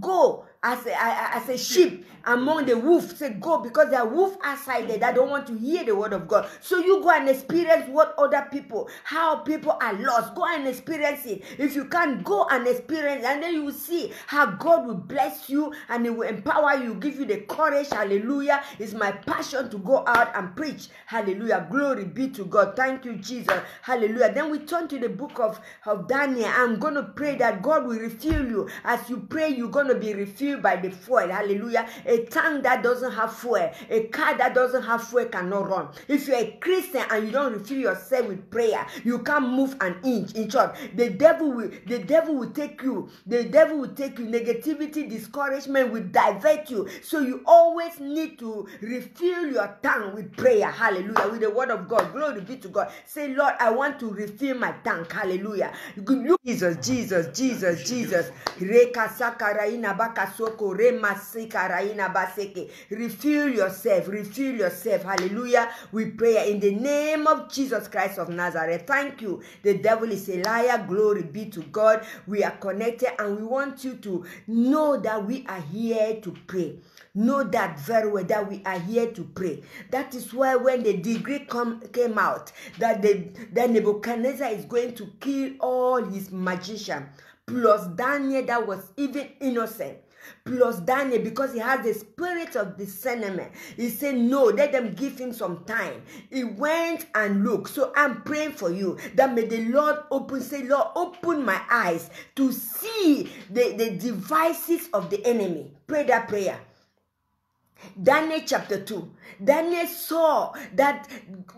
Go as a, as a sheep among the wolf say go because there are wolf outside there that don't want to hear the word of god. So you go and experience what other people how people are lost. Go and experience it. If you can go and experience and then you will see how god will bless you and he will empower you give you the courage. Hallelujah. It's my passion to go out and preach. Hallelujah. Glory be to god. Thank you jesus. Hallelujah. Then we turn to the book of, of daniel. I'm going to pray that god will refill you. As you pray you're going to be refilled by the fuel. Hallelujah. A tank that doesn't have fuel a car that doesn't have fuel cannot run. If you're a christian and you don't refill yourself with prayer you can't move an inch. In short the devil will the devil will take you the devil will take you. Negativity discouragement will divert you. So you always need to refill your tank with prayer. Hallelujah. With the word of god. Glory be to god. Say lord i want to refill my tank. Hallelujah. Good- look jesus jesus jesus. Jesus. Reka sakaraina rema sikaraina baseke. Refill yourself refill yourself. Hallelujah. We pray in the name of jesus christ of nazareth. Thank you. The devil is a liar. Glory be to god. We are connected and we want you to know that we are here to pray. Know that very well that we are here to pray. That is why when the degree come came out that the that nebuchadnezzar is going to kill all his magician plus daniel that was even innocent plus Daniel because he has the spirit of discernment. He said, No, let them give him some time. He went and looked. So I'm praying for you that may the Lord open, say, Lord, open my eyes to see the, the devices of the enemy. Pray that prayer. Daniel chapter 2. Daniel saw that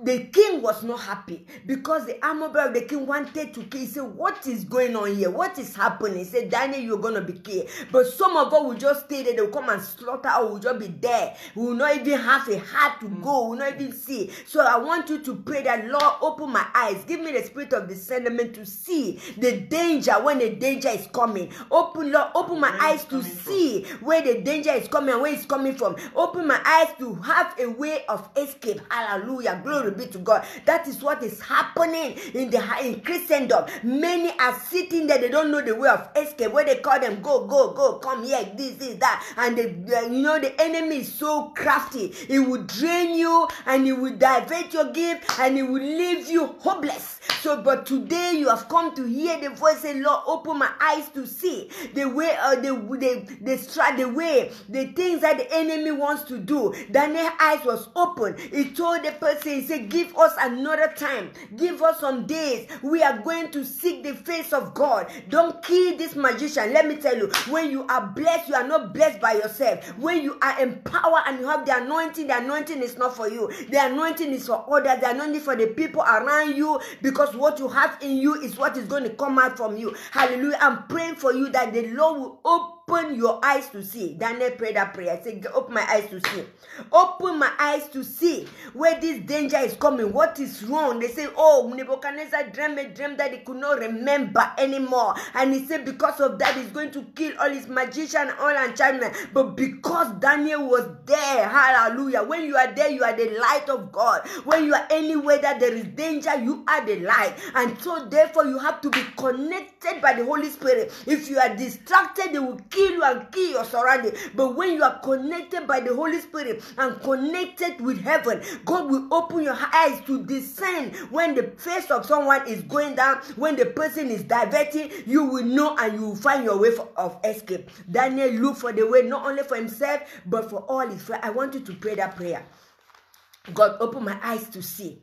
the king was not happy because the armor bearer of the king wanted to kill. He said, What is going on here? What is happening? He said, Daniel, you're going to be killed. But some of us will just stay there. They'll come and slaughter or will just be there. We will not even have a heart to go. We will not even see. So I want you to pray that, Lord, open my eyes. Give me the spirit of discernment to see the danger when the danger is coming. Open, Lord, open my Where eyes to coming from. see where the danger is coming and where it's coming from. Open my eyes to have a way of escape. Hallelujah. Glory be to God. That is what is happening in the in Christendom. Many are sitting there, they don't know the way of escape. Where they call them, go, go, go, come here, this, this, that. And the, the- you know, the enemy is so crafty. It will drain you and it will divert your gift and it will leave you hopeless. So, but today you have come to hear the voice say, Lord, open my eyes to see the way, uh, the the the strat, the way, the things that the enemy wants to do. Daniel's eyes was open. He told the person, he said, give us another time, give us some days. We are going to seek the face of God. Don't kill this magician. Let me tell you, when you are blessed, you are not blessed by yourself. When you are empowered and you have the anointing, the anointing is not for you. The anointing is for others. The anointing for the people around you because what you have in you is what is going to come out from you. Hallelujah. I'm praying for you that the Lord will open your eyes to see. Daniel prayed that prayer. Say, open my eyes to see. Open my eyes to see where this danger is coming. What is wrong? They say, oh, Nebuchadnezzar dreamed a dream that he could not remember anymore. And he said, because of that, he's going to kill all his magician, all enchantment. But because Daniel was there, hallelujah. When you are there, you are the light of God. When you are anywhere that there is danger, you are the light. And so, therefore, you have to be connected by the Holy Spirit. If you are distracted, they will kill you and kill your surrounding. But when you are connected by the Holy Spirit and connected with heaven, God will open your eyes to discern when the face of someone is going down, when the person is diverting, you will know and you will find your way for, of escape. Daniel looked for the way not only for himself but for all his friends. I want you to pray that prayer. God, open my eyes to see.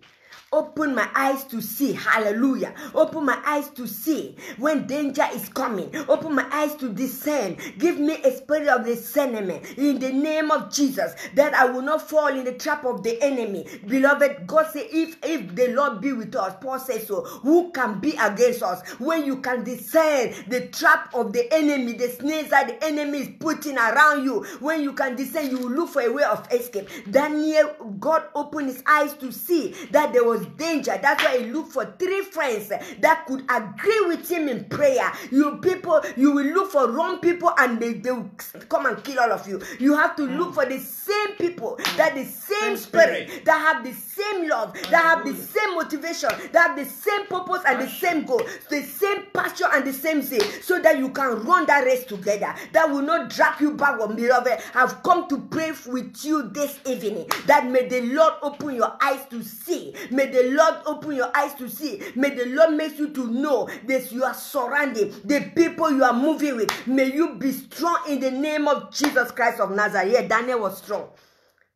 Open my eyes to see. Hallelujah. Open my eyes to see when danger is coming. Open my eyes to discern. Give me a spirit of discernment in the name of Jesus that I will not fall in the trap of the enemy. Beloved, God say, if if the Lord be with us, Paul says so, who can be against us? When you can discern the trap of the enemy, the snares that the enemy is putting around you, when you can discern, you will look for a way of escape. Daniel, God opened his eyes to see that there was danger. That's why he looked for three friends that could agree with him in prayer. You people, you will look for wrong people and they, they will come and kill all of you. You have to look for the same people that the same Same spirit, spirit. that have the same love, that have the same motivation, that have the same purpose and the same goal, the same passion and the same zeal, so that you can run that race together. That will not drag you backward, oh, beloved. I've come to pray with you this evening that may the Lord open your eyes to see. May the Lord open your eyes to see. May the Lord make you to know that you are surrounding the people you are moving with. May you be strong in the name of Jesus Christ of Nazareth. Daniel was strong.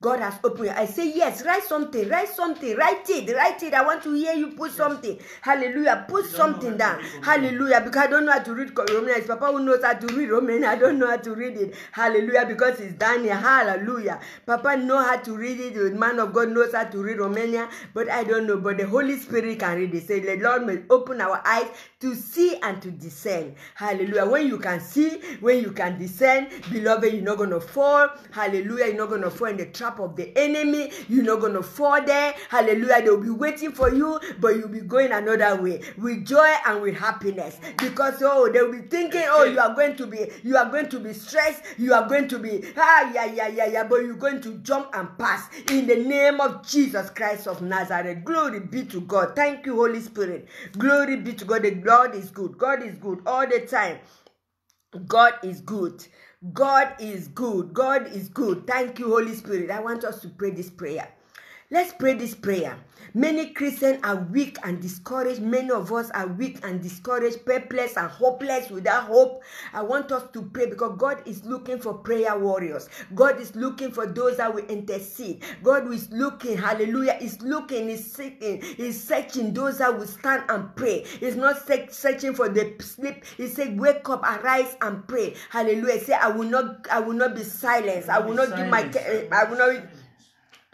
God has opened your eyes. Say yes, write something, write something, write it, write it. I want to hear you put something. Hallelujah. Put something down. Hallelujah. Because I don't know how to read Romanian. It's Papa who knows how to read Romanian. I don't know how to read it. Hallelujah. Because it's Daniel. Hallelujah. Papa know how to read it. The man of God knows how to read Romania. But I don't know. But the Holy Spirit can read it. Say the Lord may open our eyes to see and to discern. Hallelujah. When you can see, when you can discern, beloved, you're not going to fall. Hallelujah. You're not going to fall in the trap of the enemy. You're not to fall there. Hallelujah. They'll be waiting for you, but you'll be going another way with joy and with happiness. Because oh, they'll be thinking, oh, you are going to be, you are going to be stressed, you are going to be, ah, yeah, yeah, yeah, yeah, but you're going to jump and pass in the name of Jesus Christ of Nazareth. Glory be to God. Thank you, Holy Spirit. Glory be to God. The God is good. God is good all the time. God is good. God is good. God is good. Thank you, Holy Spirit. I want us to pray this prayer. Let's pray this prayer. Many Christians are weak and discouraged. Many of us are weak and discouraged, perplexed and hopeless without hope. I want us to pray because God is looking for prayer warriors. God is looking for those that will intercede. God is looking, hallelujah, is looking, is seeking, is searching those that will stand and pray. He's not searching for the sleep. He said, Wake up, arise and pray. Hallelujah. Say, I will not, I will not be silenced. I will not give my eh, I will not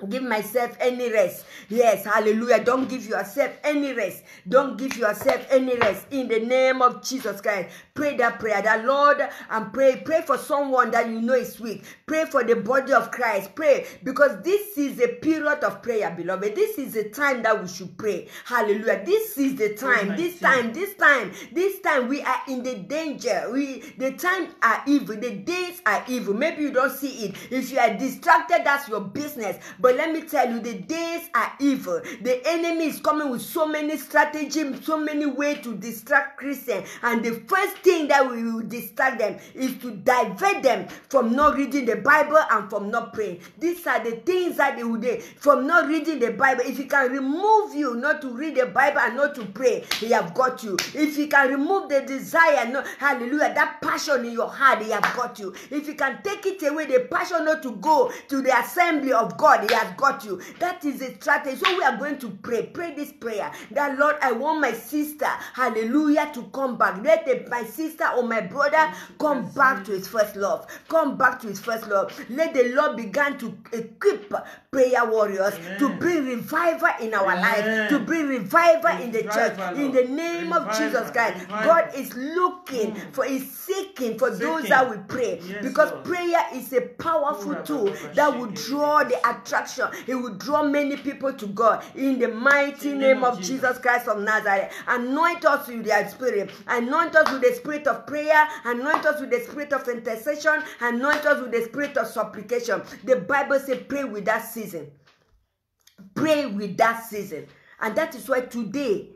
give myself any rest. Yes hallelujah. Don't give yourself any rest. Don't give yourself any rest. In the name of jesus christ. Pray that prayer. That lord and pray pray for someone that you know is weak. Pray for the body of christ. Pray. Because this is a period of prayer beloved. This is the time that we should pray. Hallelujah. This is the time. this time this time this time we are in the danger. We the time are evil. The days are evil. Maybe you don't see it. If you are distracted that's your business. But But let me tell you, the days are evil. The enemy is coming with so many strategies, so many ways to distract Christians. And the first thing that we will distract them is to divert them from not reading the Bible and from not praying. These are the things that they will do. From not reading the Bible, if he can remove you not to read the Bible and not to pray, he have got you. If he can remove the desire, no, hallelujah, that passion in your heart, he have got you. If he can take it away, the passion not to go to the assembly of God, he has got you. That is a strategy. So we are going to pray. Pray this prayer. That Lord, I want my sister, hallelujah, to come back. Let the, my sister or my brother come back to his first love. Come back to his first love. Let the Lord begin to equip prayer warriors to Amen. bring revival in our life, to bring revival in the church. In the name of Jesus Christ, revival. God is looking for, is seeking for those that will pray Yes, because Lord. prayer is a powerful tool that will draw the attraction. It will draw many people to God in the mighty In the name of Jesus Christ of Nazareth. Anoint us with their spirit. Anoint us with the spirit of prayer. Anoint us with the spirit of intercession. Anoint us with the spirit of supplication. The Bible says, pray with that season. Pray with that season. And that is why today,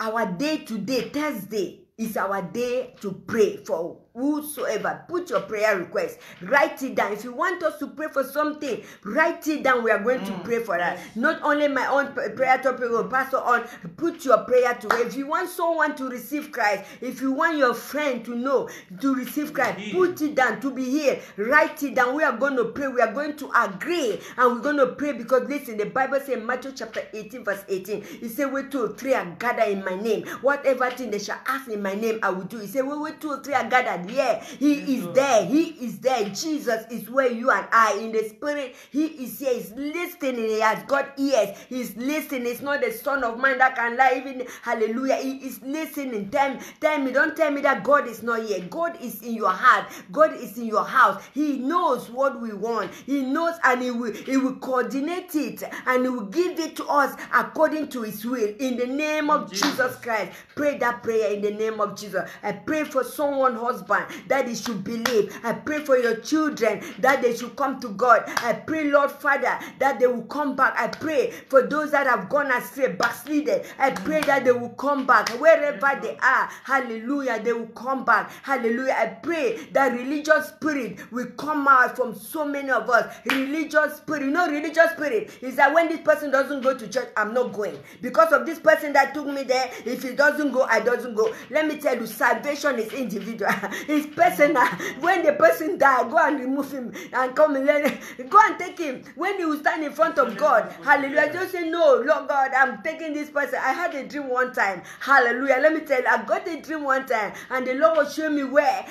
our day today, Thursday, is our day to pray for whosoever. Put your prayer request. Write it down. If you want us to pray for something, write it down. We are going to pray for that. Not only my own prayer topic or pastor on, put your prayer to If you want someone to receive Christ, if you want your friend to know to receive Christ, put it down to be here. Write it down. We are going to pray. We are going to agree and we're going to pray because listen, the Bible says in Matthew chapter 18, verse 18, it said, Where two or three are gathered in my name, whatever thing they shall ask in my name, I will do. He said, where two or three are gathered, yeah, He Yes, is Lord. there. He is there. Jesus is where you and I in the spirit. He is here. He's listening. He has got ears. He's listening. It's not the son of man that can lie. Even hallelujah. He is listening. Tell me, tell me, don't tell me that God is not here. God is in your heart. God is in your house. He knows what we want. He knows and he will he will coordinate it and he will give it to us according to his will. In the name of Jesus. Jesus Christ. Pray that prayer in the name of Jesus. I pray for someone husband that they should believe. I pray for your children that they should come to God. I pray, Lord Father, that they will come back. I pray for those that have gone astray, backslidden. I pray that they will come back wherever they are. Hallelujah. They will come back. Hallelujah. I pray that religious spirit will come out from so many of us. Religious spirit. You know, religious spirit is that when this person doesn't go to church, I'm not going. Because of this person that took me there, if he doesn't go, I doesn't go. Let me tell you, salvation is individual. it's personal. When the person die, go and remove him and come and let go and take him. When you stand in front of God, hallelujah. Just say, No, Lord God, I'm taking this person. I had a dream one time. Hallelujah. Let me tell you, I got a dream one time, and the Lord was showing me where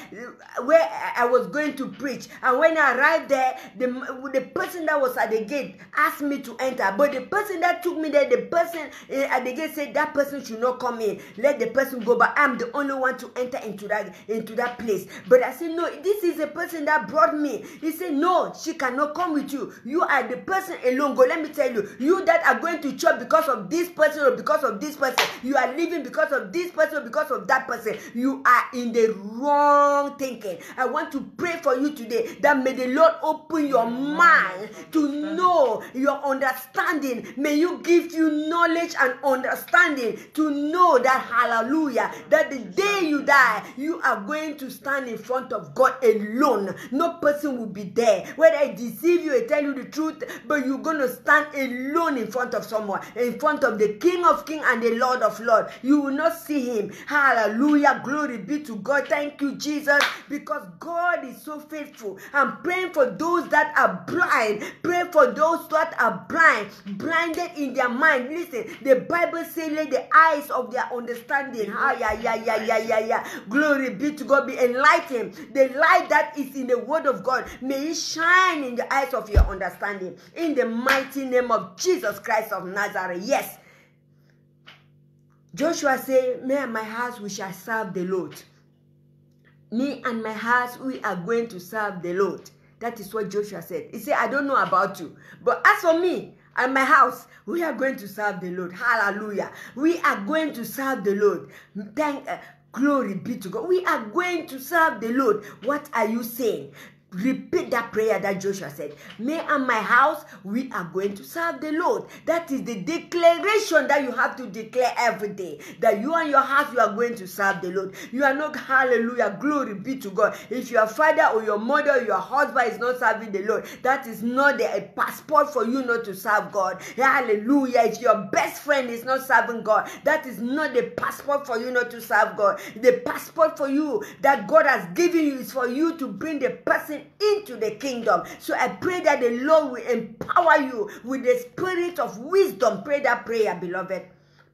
where I was going to preach. And when I arrived there, the, the person that was at the gate asked me to enter. But the person that took me there, the person eh, at the gate said that person should not come in. Let the person go. But I'm the only one to enter into that into that place. But I said, No, this is a person that brought me. He said, No, she cannot come with you. You are the person alone. Go. Let me tell you, you that are going to church because of this person or because of this person, you are living because of this person or because of that person. You are in the wrong thinking. I want to pray for you today that may the Lord open your mind to know your understanding. May you give you knowledge and understanding to know that hallelujah, that the day you die, you are going to stand in front of God alone. No person will be there. Whether I deceive you, I tell you the truth, but you're going to stand alone in front of someone, in front of the King of Kings and the Lord of Lords. You will not see him. Hallelujah. Glory be to God. Thank you, Jesus, because God is so faithful. I'm praying for those that are blind. Pray for those that are blind, blinded in their mind. Listen, the Bible says, let the eyes of their understanding. Ah, yeah, yeah, yeah, yeah, yeah, yeah. Glory be to God. Be enlightened. The light that is in the word of God may it shine in the eyes of your understanding. In the mighty name of Jesus Christ of Nazareth. Yes. Joshua said, Me and my house, we shall serve the Lord. Me and my house, we are going to serve the Lord. That is what Joshua said. He said, I don't know about you, but as for me and my house, we are going to serve the Lord. Hallelujah. We are going to serve the Lord. Thank uh, glory be to God. We are going to serve the Lord. What are you saying? Repeat that prayer that Joshua said. Me and my house, we are going to serve the Lord. That is the declaration that you have to declare every day. That you and your house, you are going to serve the Lord. You are not, hallelujah, glory be to God. If your father or your mother or your husband is not serving the Lord, that is not a passport for you not to serve God. Hallelujah. If your best friend is not serving God, that is not the passport for you not to serve God. The passport for you that God has given you is for you to bring the person into the kingdom. So I pray that the Lord will empower you with the spirit of wisdom. Pray that prayer, beloved.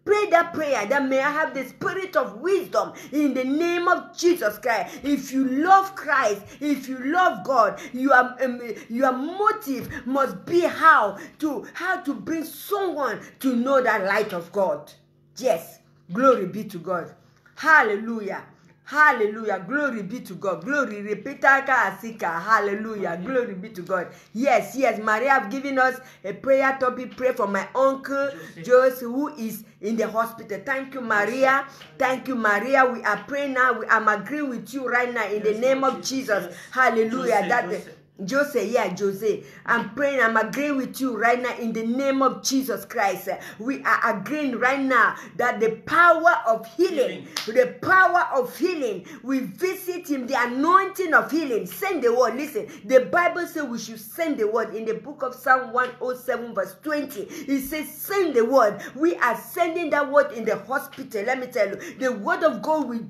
Pray that prayer that may I have the spirit of wisdom in the name of Jesus Christ. If you love Christ, if you love God, your um, your motive must be how to how to bring someone to know that light of God. Yes, glory be to God. Hallelujah. Hallelujah. Glory be to God. Glory. Repetaka asika. Hallelujah. Glory be to God. Yes, yes. Maria have given us a prayer topic. Pray for my uncle Joseph who is in the hospital. Thank you, Maria. Thank you, Maria. We are praying now. We, I'm agreeing with you right now in the name of Jesus. Hallelujah. Jose, That Jose. Jose, yeah, Jose. I'm praying, I'm agreeing with you right now in the name of Jesus Christ. We are agreeing right now that the power of healing, the power of healing, we visit him, the anointing of healing. Send the word. Listen, the Bible says we should send the word in the book of Psalm 107, verse 20. It says, Send the word. We are sending that word in the hospital. Let me tell you, the word of God will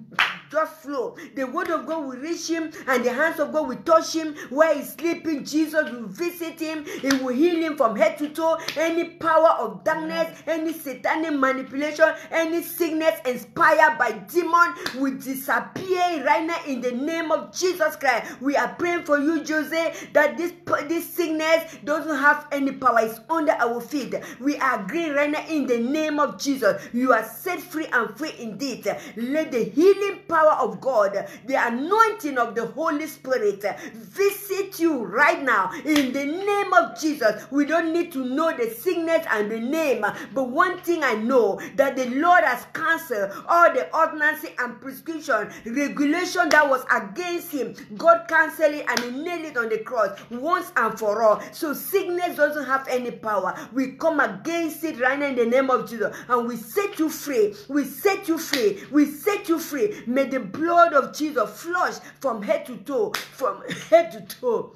just flow. The word of God will reach him, and the hands of God will touch him where he's sleeping. Jesus will visit him. He will heal him from head to toe. Any power of darkness, any satanic manipulation, any sickness inspired by demon will disappear right now in the name of Jesus Christ. We are praying for you, Jose, that this this sickness doesn't have any power. It's under our feet. We are agreeing right now in the name of Jesus. You are set free and free indeed. Let the healing power of God, the anointing of the Holy Spirit visit you right now in the name of Jesus. We don't need to know the sickness and the name, but one thing I know that the Lord has canceled all the ordinance and prescription regulation that was against him. God canceled it and he nailed it on the cross once and for all. So sickness doesn't have any power. We come against it right now in the name of Jesus and we set you free. We set you free. We set you free. May the blood of Jesus flush from head to toe, from head to toe.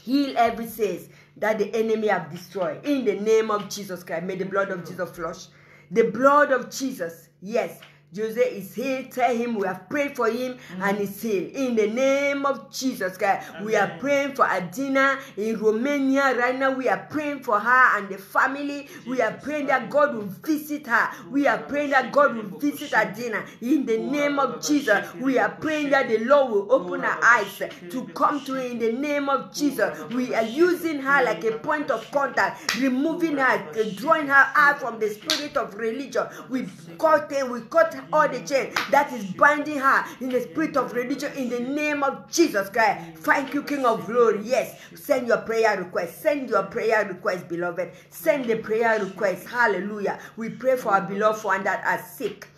Heal every sins that the enemy have destroyed. In the name of jesus christ may the blood of mm. jesus flush. The blood of jesus yes Jose is healed. Tell him we have prayed for him and he's healed. In the name of Jesus Christ, we are praying for Adina in Romania. Right now, we are praying for her and the family. We are praying that God will visit her. We are praying that God will visit Adina. In the name of Jesus, we are praying that the Lord will open her eyes to come to her in the name of Jesus. We are using her like a point of contact, removing her, drawing her out from the spirit of religion. We cut her, we cut all the chain that is binding her in the spirit of religion in the name of Jesus Christ. Thank you, King of Glory. Yes, send your prayer request. Send your prayer request, beloved. Send the prayer request. Hallelujah. We pray for our beloved one that are sick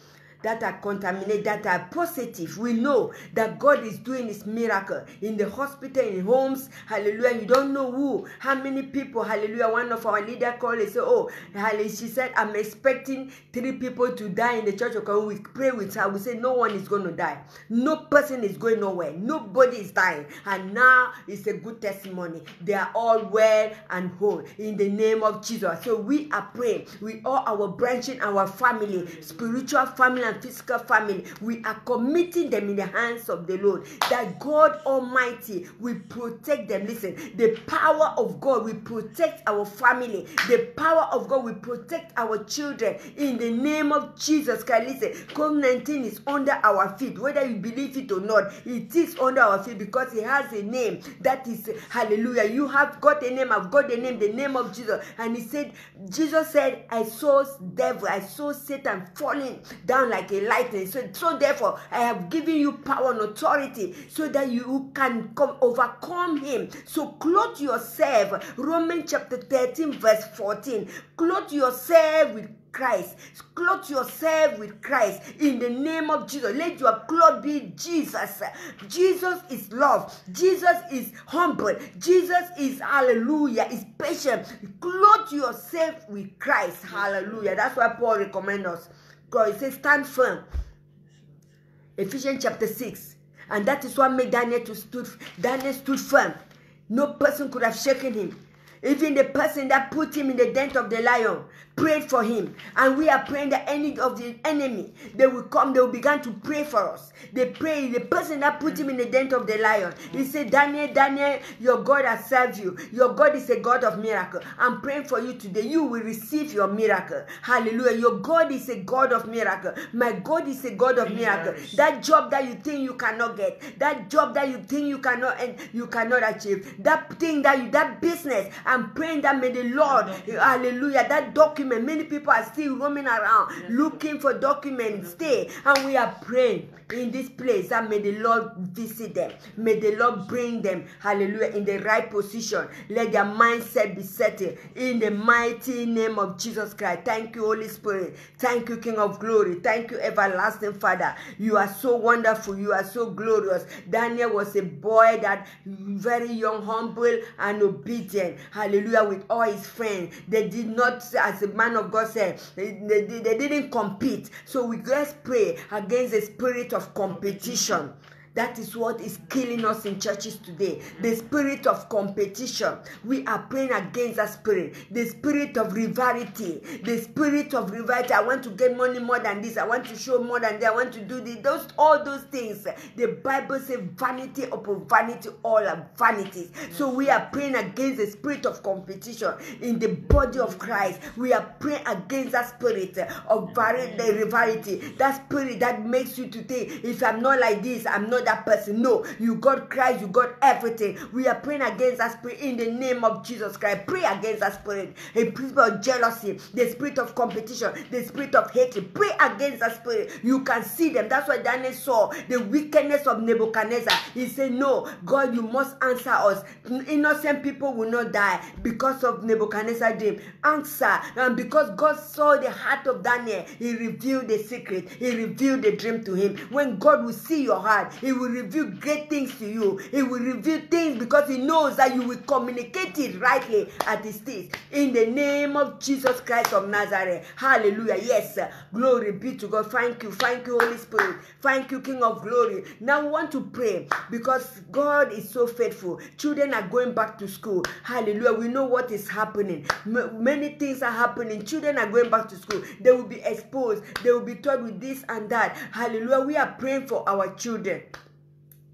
that are contaminated, that are positive. We know that God is doing his miracle in the hospital, in homes. Hallelujah. You don't know who, how many people. Hallelujah. One of our leader called and said, Oh, hallelujah. She said, I'm expecting three people to die in the church. Okay, we pray with her. We say, No one is going to die. No person is going nowhere. Nobody is dying. And now it's a good testimony. They are all well and whole in the name of Jesus. So we are praying. We all our branching, our family, spiritual family and physical family, we are committing them in the hands of the Lord. That God Almighty will protect them. Listen, the power of God will protect our family. The power of God will protect our children in the name of Jesus Christ. Listen, COVID 19 is under our feet, whether you believe it or not. It is under our feet because it has a name that is hallelujah. You have got a name, I've got a name, the name of Jesus. And he said, Jesus said, I saw devil, I saw Satan falling down like a lightning. So, so therefore, I have given you power and authority so that you can come overcome him. So clothe yourself. Romans chapter 13, verse 14. Clothe yourself with Christ. Clothe yourself with Christ in the name of Jesus. Let your cloth be Jesus. Jesus is love. Jesus is humble. Jesus is hallelujah. Is patient. Clothe yourself with Christ. Hallelujah. That's why Paul recommends us. God he says, stand firm. Ephesians chapter 6. And that is what made Daniel to stood Daniel stood firm. No person could have shaken him. Even the person that put him in the den of the lion prayed for him. And we are praying that any of the enemy, they will come, they will begin to pray for us. They pray, the person that put him in the den of the lion, he said, Daniel, Daniel, your God has served you. Your God is a God of miracle. I'm praying for you today. You will receive your miracle. Hallelujah. Your God is a God of miracle. My God is a God of miracle. That job that you think you cannot get, that job that you think you cannot and you cannot achieve, that thing that you, that business, I'm praying that may the Lord, hallelujah, that document, many people are still roaming around looking for documents, stay. And we are praying in this place that may the Lord visit them. May the Lord bring them, hallelujah, in the right position. Let their mindset be settled in the mighty name of Jesus Christ. Thank you, Holy Spirit. Thank you, King of Glory. Thank you, everlasting Father. You are so wonderful. You are so glorious. Daniel was a boy that very young, humble, and obedient. Hallelujah, with all his friends. They did not, as the man of God said, they, they, they didn't compete. So we just pray against the spirit of competition. That is what is killing us in churches today. The spirit of competition. We are praying against that spirit. The spirit of rivalry. The spirit of rivalry. I want to get money more than this. I want to show more than that. I want to do this. Those all those things. The Bible says vanity upon vanity, all are vanities. So we are praying against the spirit of competition in the body of Christ. We are praying against that spirit of rivalry. That spirit that makes you to think, if I'm not like this, I'm not that person. No, you got Christ, you got everything. We are praying against that spirit in the name of Jesus Christ. Pray against that spirit, a principle of jealousy, the spirit of competition, the spirit of hatred. Pray against that spirit. You can see them. That's why Daniel saw the wickedness of Nebuchadnezzar. He said, No, God, you must answer us. Innocent people will not die because of Nebuchadnezzar's dream. Answer. And because God saw the heart of Daniel, he revealed the secret, he revealed the dream to him. When God will see your heart, he will reveal great things to you. He will reveal things because he knows that you will communicate it rightly at his stage. In the name of Jesus Christ of Nazareth. Hallelujah. Yes. Glory be to God. Thank you. Thank you, Holy Spirit. Thank you, King of Glory. Now we want to pray because God is so faithful. Children are going back to school. Hallelujah. We know what is happening. M- many things are happening. Children are going back to school. They will be exposed. They will be taught with this and that. Hallelujah. We are praying for our children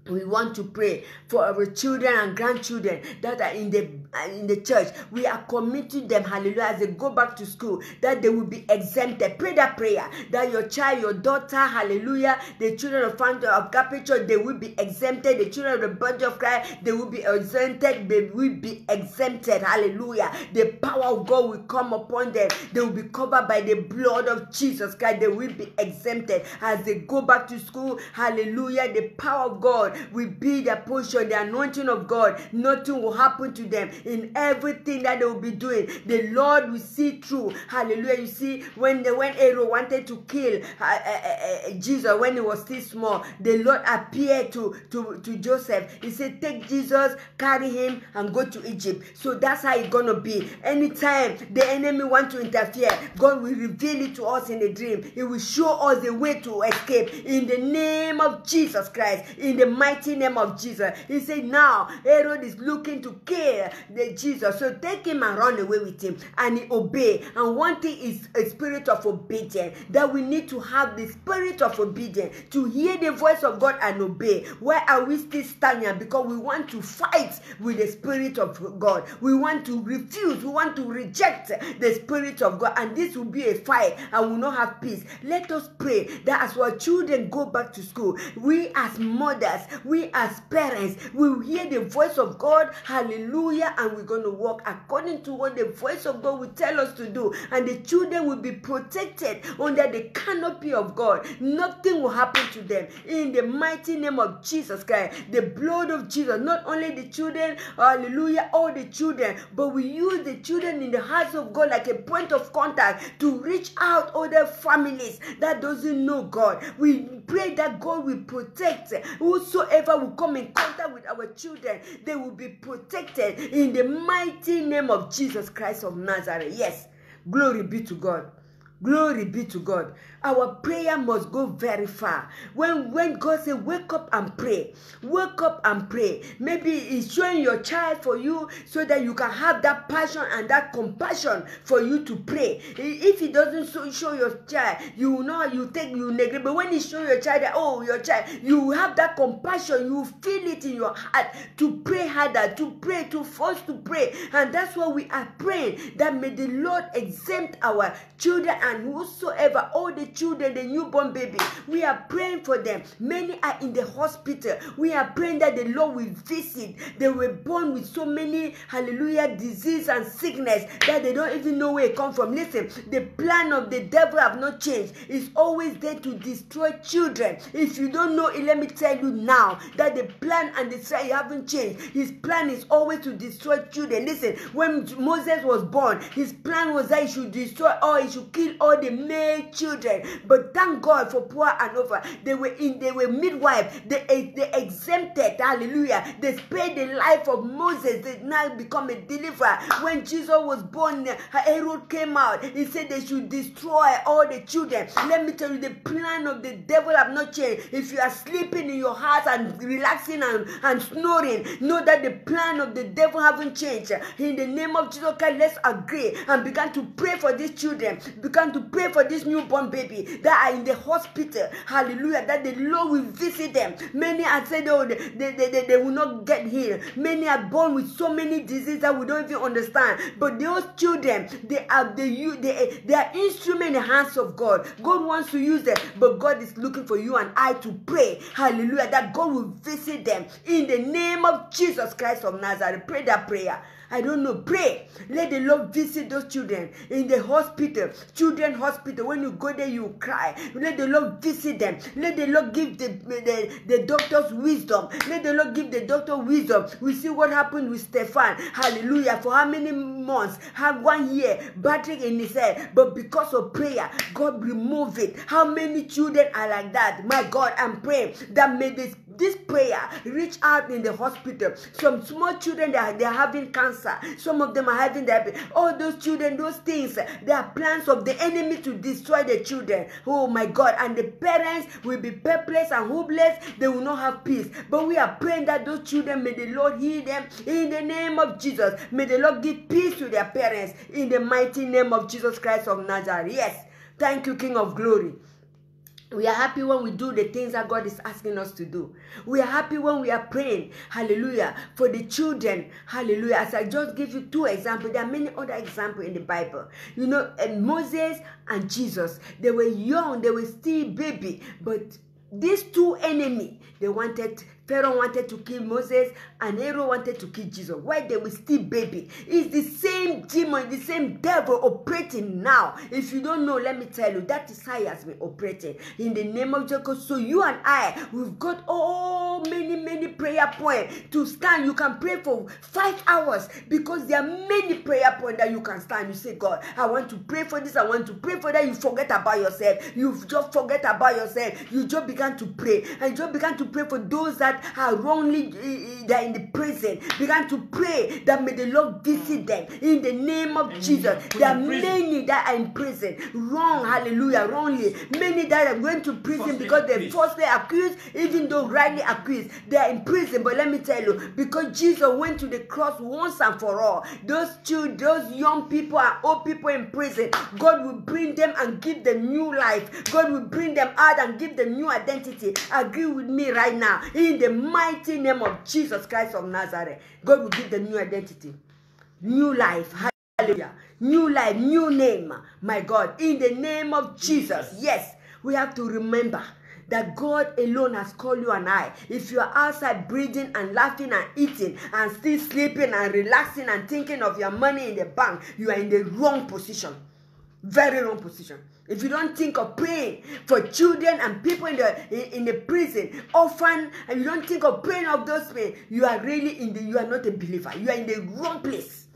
we want to pray for our children and grandchildren that are in the in the church we are committing them hallelujah as they go back to school that they will be exempted. Pray that prayer that your child your daughter hallelujah the children of founder of capital they will be exempted. The children of the body of christ they will be exempted. They will be exempted hallelujah. The power of god will come upon them. They will be covered by the blood of jesus christ. They will be exempted. As they go back to school hallelujah the power of god will be their portion, the anointing of God. Nothing will happen to them in everything that they will be doing. The Lord will see through. Hallelujah. You see, when the when Herod wanted to kill uh, uh, uh, Jesus when he was still small, the Lord appeared to, to, to Joseph. He said, Take Jesus, carry him, and go to Egypt. So that's how it's gonna be. Anytime the enemy want to interfere, God will reveal it to us in a dream. He will show us the way to escape in the name of Jesus Christ. In the mighty name of Jesus. He said, Now Herod is looking to kill the Jesus. So take him and run away with him. And obey. And one thing is a spirit of obedience. That we need to have the spirit of obedience to hear the voice of God and obey. Why are we still standing? Because we want to fight with the spirit of God. We want to refuse. We want to reject the spirit of God. And this will be a fight and we will not have peace. Let us pray that as our children go back to school, we as mothers, we as parents will hear the voice of God, hallelujah, and we're going to walk according to what the voice of God will tell us to do. And the children will be protected under the canopy of God. Nothing will happen to them. In the mighty name of Jesus Christ, the blood of Jesus, not only the children, hallelujah, all the children, but we use the children in the house of God like a point of contact to reach out other families that doesn't know God. We pray that God will protect whosoever will come in contact with our children. They will be protected in the mighty name of Jesus Christ of Nazareth. Yes, glory be to God. Glory be to God. Our prayer must go very far. When when God say wake up and pray, wake up and pray. Maybe He's showing your child for you so that you can have that passion and that compassion for you to pray. If He doesn't show, show your child, you not you take you neglect. But when He show your child that oh your child, you have that compassion. You feel it in your heart to pray harder, to pray, to force to pray, and that's why we are praying that may the Lord exempt our children and whosoever all the children, the newborn baby. We are praying for them. Many are in the hospital. We are praying that the Lord will visit. They were born with so many, hallelujah, disease and sickness that they don't even know where it come from. Listen, the plan of the devil have not changed. It's always there to destroy children. If you don't know it, let me tell you now that the plan and the strategy haven't changed. His plan is always to destroy children. Listen, when Moses was born, his plan was that he should destroy all, he should kill all the male children. But thank God for poor and over. They were in, they were midwife. They, eh, they exempted, hallelujah. They spared the life of Moses. They now become a deliverer. When Jesus was born, Herod came out. He said they should destroy all the children. Let me tell you, the plan of the devil have not changed. If you are sleeping in your house and relaxing and, and snoring, know that the plan of the devil haven't changed. In the name of Jesus Christ, let's agree and begin to pray for these children. Begin to pray for this newborn baby that are in the hospital. Hallelujah. That the Lord will visit them. Many are said, oh, they, they, they, they will not get healed. Many are born with so many diseases that we don't even understand. But those children, they are the they, they are instrument in the hands of God. God wants to use them, but God is looking for you and I to pray. Hallelujah. That God will visit them in the name of Jesus Christ of Nazareth. Pray that prayer. I don't know. Pray. Let the Lord visit those children in the hospital, children hospital. When you go there, you cry. Let the Lord visit them. Let the Lord give the, the, the doctors wisdom. Let the Lord give the doctor wisdom. We see what happened with Stefan. Hallelujah. For how many months? Have one year battering in his head. But because of prayer, God remove it. How many children are like that? My God, I'm praying that may this this prayer reach out in the hospital. Some small children they are having cancer. Some of them are having diabetes. All those children, those things, they are plans of the enemy to destroy the children. Oh my God! And the parents will be perplexed and hopeless. They will not have peace. But we are praying that those children may the Lord heal them in the name of Jesus. May the Lord give peace to their parents in the mighty name of Jesus Christ of Nazareth. Yes. Thank you, King of Glory. We are happy when we do the things that God is asking us to do. We are happy when we are praying, hallelujah, for the children, hallelujah. As I just give you two examples, there are many other examples in the Bible. You know, and Moses and Jesus, they were young, they were still baby, but these two enemy, they wanted Pharaoh wanted to kill Moses and Herod wanted to kill Jesus. Why they were still baby? It's the same demon, the same devil operating now. If you don't know, let me tell you, that is how he has been operating. In the name of Jesus. So you and I, we've got all many, many prayer points to stand. You can pray for five hours because there are many prayer points that you can stand. You say, God, I want to pray for this, I want to pray for that. You forget about yourself. You've just forget about yourself. You just began to pray. And you just began to pray for those that are wrongly eh, eh, they're in the prison began to pray that may the Lord visit them in the name of Amen. Jesus. There are many that are in prison, wrong, hallelujah, wrongly. Many that are going to prison Falsely because they're accused. falsely accused, even though rightly accused. They are in prison, but let me tell you, because Jesus went to the cross once and for all, those children, those young people and old people in prison, God will bring them and give them new life. God will bring them out and give them new identity. Agree with me right now. In the mighty name of Jesus Christ of Nazareth, God will give them new identity, new life. Hallelujah. New life, new name. My God, in the name of Jesus. Yes, we have to remember that God alone has called you and I. If you are outside breathing and laughing and eating and still sleeping and relaxing and thinking of your money in the bank, you are in the wrong position. Very wrong position. If you don't think of praying for children and people in the in, in the prison, orphan, and you don't think of praying of those people, you are really in the you are not a believer. You are in the wrong place.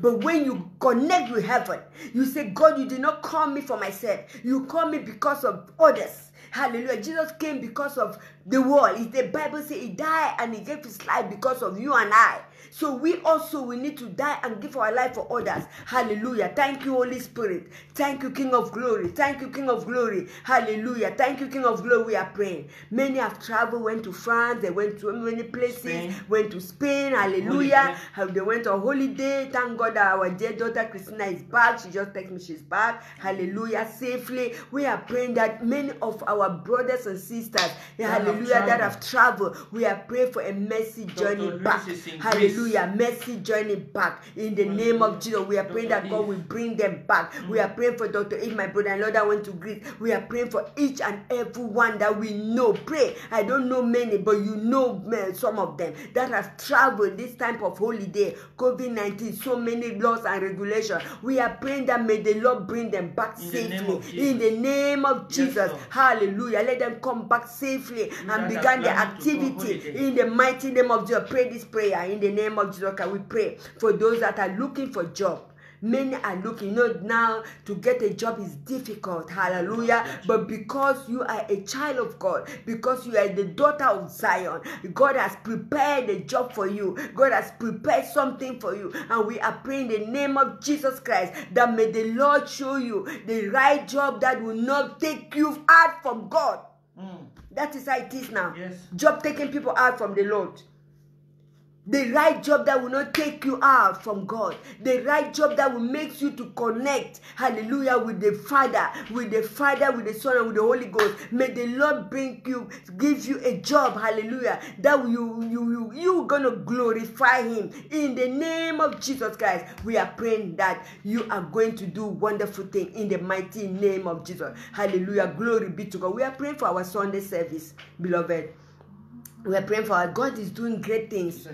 But when you connect with heaven, you say, God, you did not call me for myself. You call me because of others. Hallelujah. Jesus came because of the world. If the Bible says he died and he gave his life because of you and I. So we also we need to die and give our life for others. Hallelujah. Thank you, Holy Spirit. Thank you, King of Glory. Thank you, King of Glory. Hallelujah. Thank you, King of Glory. We are praying. Many have traveled, went to France, they went to many places, Spain. went to Spain. Hallelujah. Holiday. They went on holiday. Thank God that our dear daughter Christina is back. She just texted me she's back. Hallelujah. Safely. We are praying that many of our brothers and sisters, That have hallelujah, that have traveled, we are praying for a mercy journey back. in Hallelujah. Mercy journey back. In the name of Jesus, we are praying that God will bring them back. We are mm. praying for Dr. Eve, my brother and Lord, that went to Greece. We are praying for each and every one that we know. Pray. I don't know many, but you know man, some of them that have traveled this time of holiday, COVID 19, so many laws and regulations. We are praying that may the Lord bring them back In safely. Jesus. In the name of Jesus. Lord. Hallelujah. Let them come back safely and begin their planning to go activity in the mighty name of Jesus. Pray this prayer in the name of Jesus. Can we pray for those that are looking for job? Many are looking. You know, now to get a job is difficult. Hallelujah. But because you are a child of God, because you are the daughter of Zion, God has prepared a job for you. God has prepared something for you. And we are praying the name of Jesus Christ that may the Lord show you the right job that will not take you out from God. Mm. That is how it is now. Yes. Job taking people out from the Lord. The right job that will not take you out from God. The right job that will make you to connect, hallelujah, with the Father, with the Father, with the Son, and with the Holy Ghost. May the Lord bring you, give you a job, hallelujah, that you you you you gonna glorify Him in the name of Jesus Christ. We are praying that you are going to do wonderful thing in the mighty name of Jesus. Hallelujah. Glory be to God. We are praying for our Sunday service, beloved. We are praying for our God is doing great things.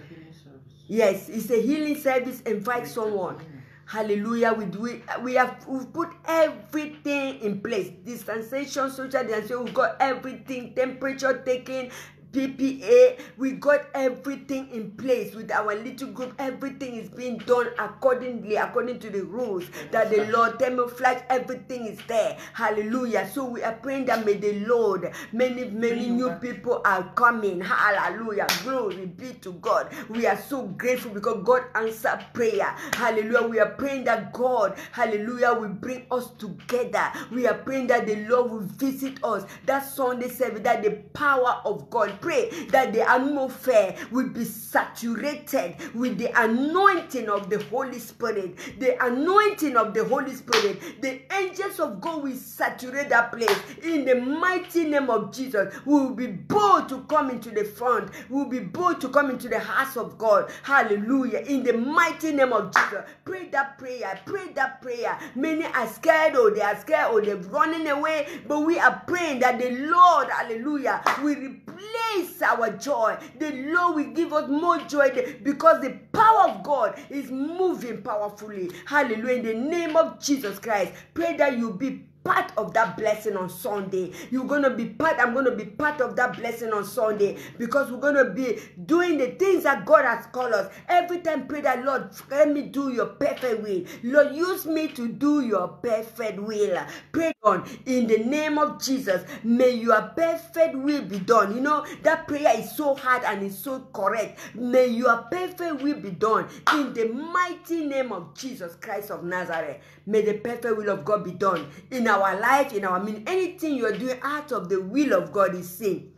Yes, it's a healing service. Invite someone. Hallelujah. We do it. We have we've put everything in place. Distanciation, social distancing. We've got everything. Temperature taking. PPA, we got everything in place with our little group. Everything is being done accordingly, according to the rules that the Lord camouflage. Everything is there. Hallelujah. So we are praying that may the Lord, many many new people are coming. Hallelujah. Glory be to God. We are so grateful because God answered prayer. Hallelujah. We are praying that God, hallelujah, will bring us together. We are praying that the Lord will visit us. That Sunday service, that the power of God, pray that the atmosphere will be saturated with the anointing of the Holy Spirit. The anointing of the Holy Spirit. The angels of God will saturate that place. In the mighty name of Jesus, we will be bold to come into the front. We will be bold to come into the house of God. Hallelujah. In the mighty name of Jesus, pray that prayer. Pray that prayer. Many are scared or they are scared oh, or they're running away, but we are praying that the Lord, hallelujah, will replace our joy. The Lord will give us more joy because the power of God is moving powerfully. Hallelujah. In the name of Jesus Christ, pray that you be part of that blessing on Sunday. You're going to be part, I'm going to be part of that blessing on Sunday because we're going to be doing the things that God has called us. Every time pray that, Lord, let me do your perfect will. Lord, use me to do your perfect will. Pray on in the name of Jesus. May your perfect will be done. You know, that prayer is so hard and it's so correct. May your perfect will be done in the mighty name of Jesus Christ of Nazareth. May the perfect will of God be done in our life, in our meaning. Anything you are doing out of the will of God is sin.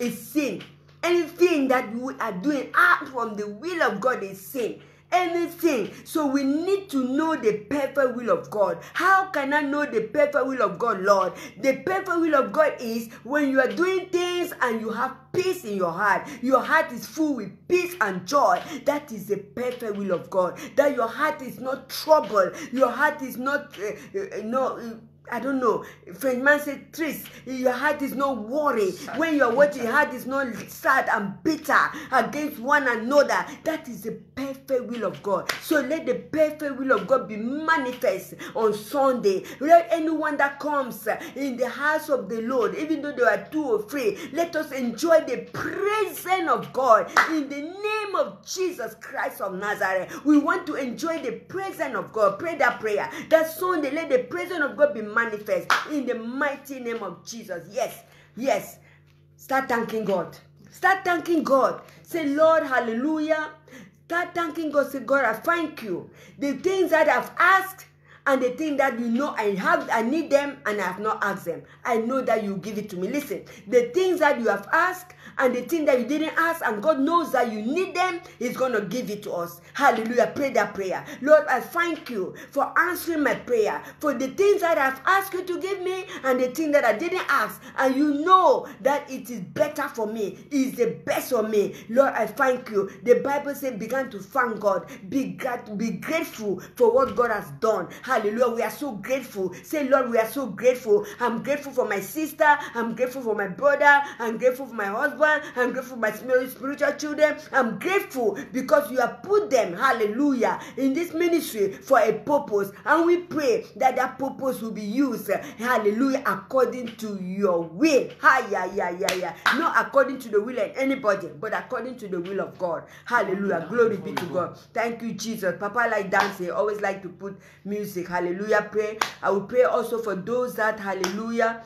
Is sin. Anything that you are doing out from the will of God is sin. Anything. So we need to know the perfect will of God. How can I know the perfect will of God, Lord? The perfect will of God is when you are doing things and you have peace in your heart. Your heart is full with peace and joy. That is the perfect will of God. That your heart is not troubled. Your heart is not, uh, uh, no. I don't know. French man said, Tris, your heart is not worried. When you are watching, your heart is not sad and bitter against one another. That is the perfect will of God. So let the perfect will of God be manifest on Sunday. Let anyone that comes in the house of the Lord, even though they are two or three, let us enjoy the presence of God in the name of Jesus Christ of Nazareth. We want to enjoy the presence of God. Pray that prayer. That Sunday, let the presence of God be manifest in the mighty name of Jesus. Yes, yes. Start thanking God. Start thanking God. Say, Lord, hallelujah. Start thanking God. Say, God, I thank you. The things that I've asked and the thing that you know I have, I need them and I have not asked them. I know that you give it to me. Listen, the things that you have asked and the thing that you didn't ask, and God knows that you need them, He's gonna give it to us. Hallelujah. Pray that prayer. Lord, I thank you for answering my prayer, for the things that I've asked you to give me, and the thing that I didn't ask, and you know that it is better for me, it is the best for me. Lord, I thank you. The Bible says, begin to thank God, be, grat- be grateful for what God has done. Hallelujah. We are so grateful. Say, Lord, we are so grateful. I'm grateful for my sister. I'm grateful for my brother. I'm grateful for my husband. I'm grateful for my spiritual children. I'm grateful because you have put them, hallelujah, in this ministry for a purpose. And we pray that that purpose will be used, hallelujah, according to your will. Ha, yeah, yeah, yeah, yeah. Not according to the will of anybody, but according to the will of God. Hallelujah. Glory be to God. Thank you, Jesus. Papa like dancing. Always like to put music. Hallelujah. Pray. I will pray also for those that, hallelujah,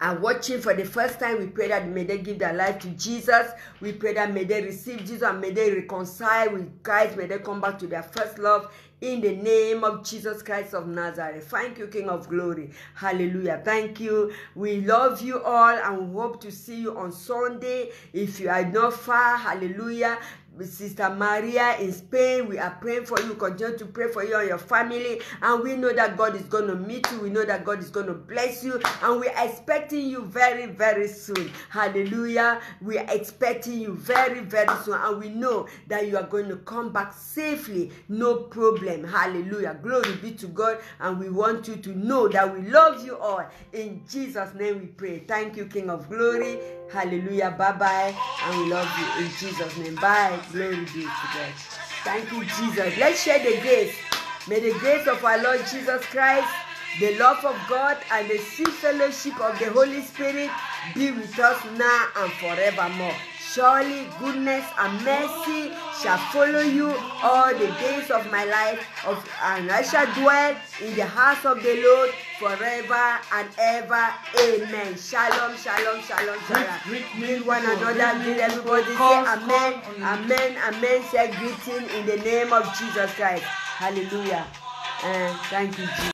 are watching for the first time, we pray that may they give their life to Jesus. We pray that may they receive Jesus and may they reconcile with Christ. May they come back to their first love in the name of Jesus Christ of Nazareth. Thank you, King of Glory. Hallelujah. Thank you. We love you all and we hope to see you on Sunday. If you are not far, hallelujah. Sister Maria in Spain, we are praying for you. Continue to pray for you and your family. And we know that God is going to meet you. We know that God is going to bless you. And we are expecting you very, very soon. Hallelujah. We are expecting you very, very soon. And we know that you are going to come back safely. No problem. Hallelujah. Glory be to God. And we want you to know that we love you all. In Jesus' name we pray. Thank you, King of Glory. Hallelujah. Bye bye. And we love you in Jesus' name. Bye. Glory be to God. Thank you, Jesus. Let's share the grace. May the grace of our Lord Jesus Christ, the love of God, and the sweet fellowship of the Holy Spirit be with us now and forevermore. Surely goodness and mercy shall follow you all the days of my life, of, and I shall dwell in the house of the Lord forever and ever. Amen. Shalom, shalom, shalom, shalom. Greet- greet Greet one another, greet everybody. Say amen, amen, amen. Say greeting in the name of Jesus Christ. Hallelujah. And thank you, Jesus.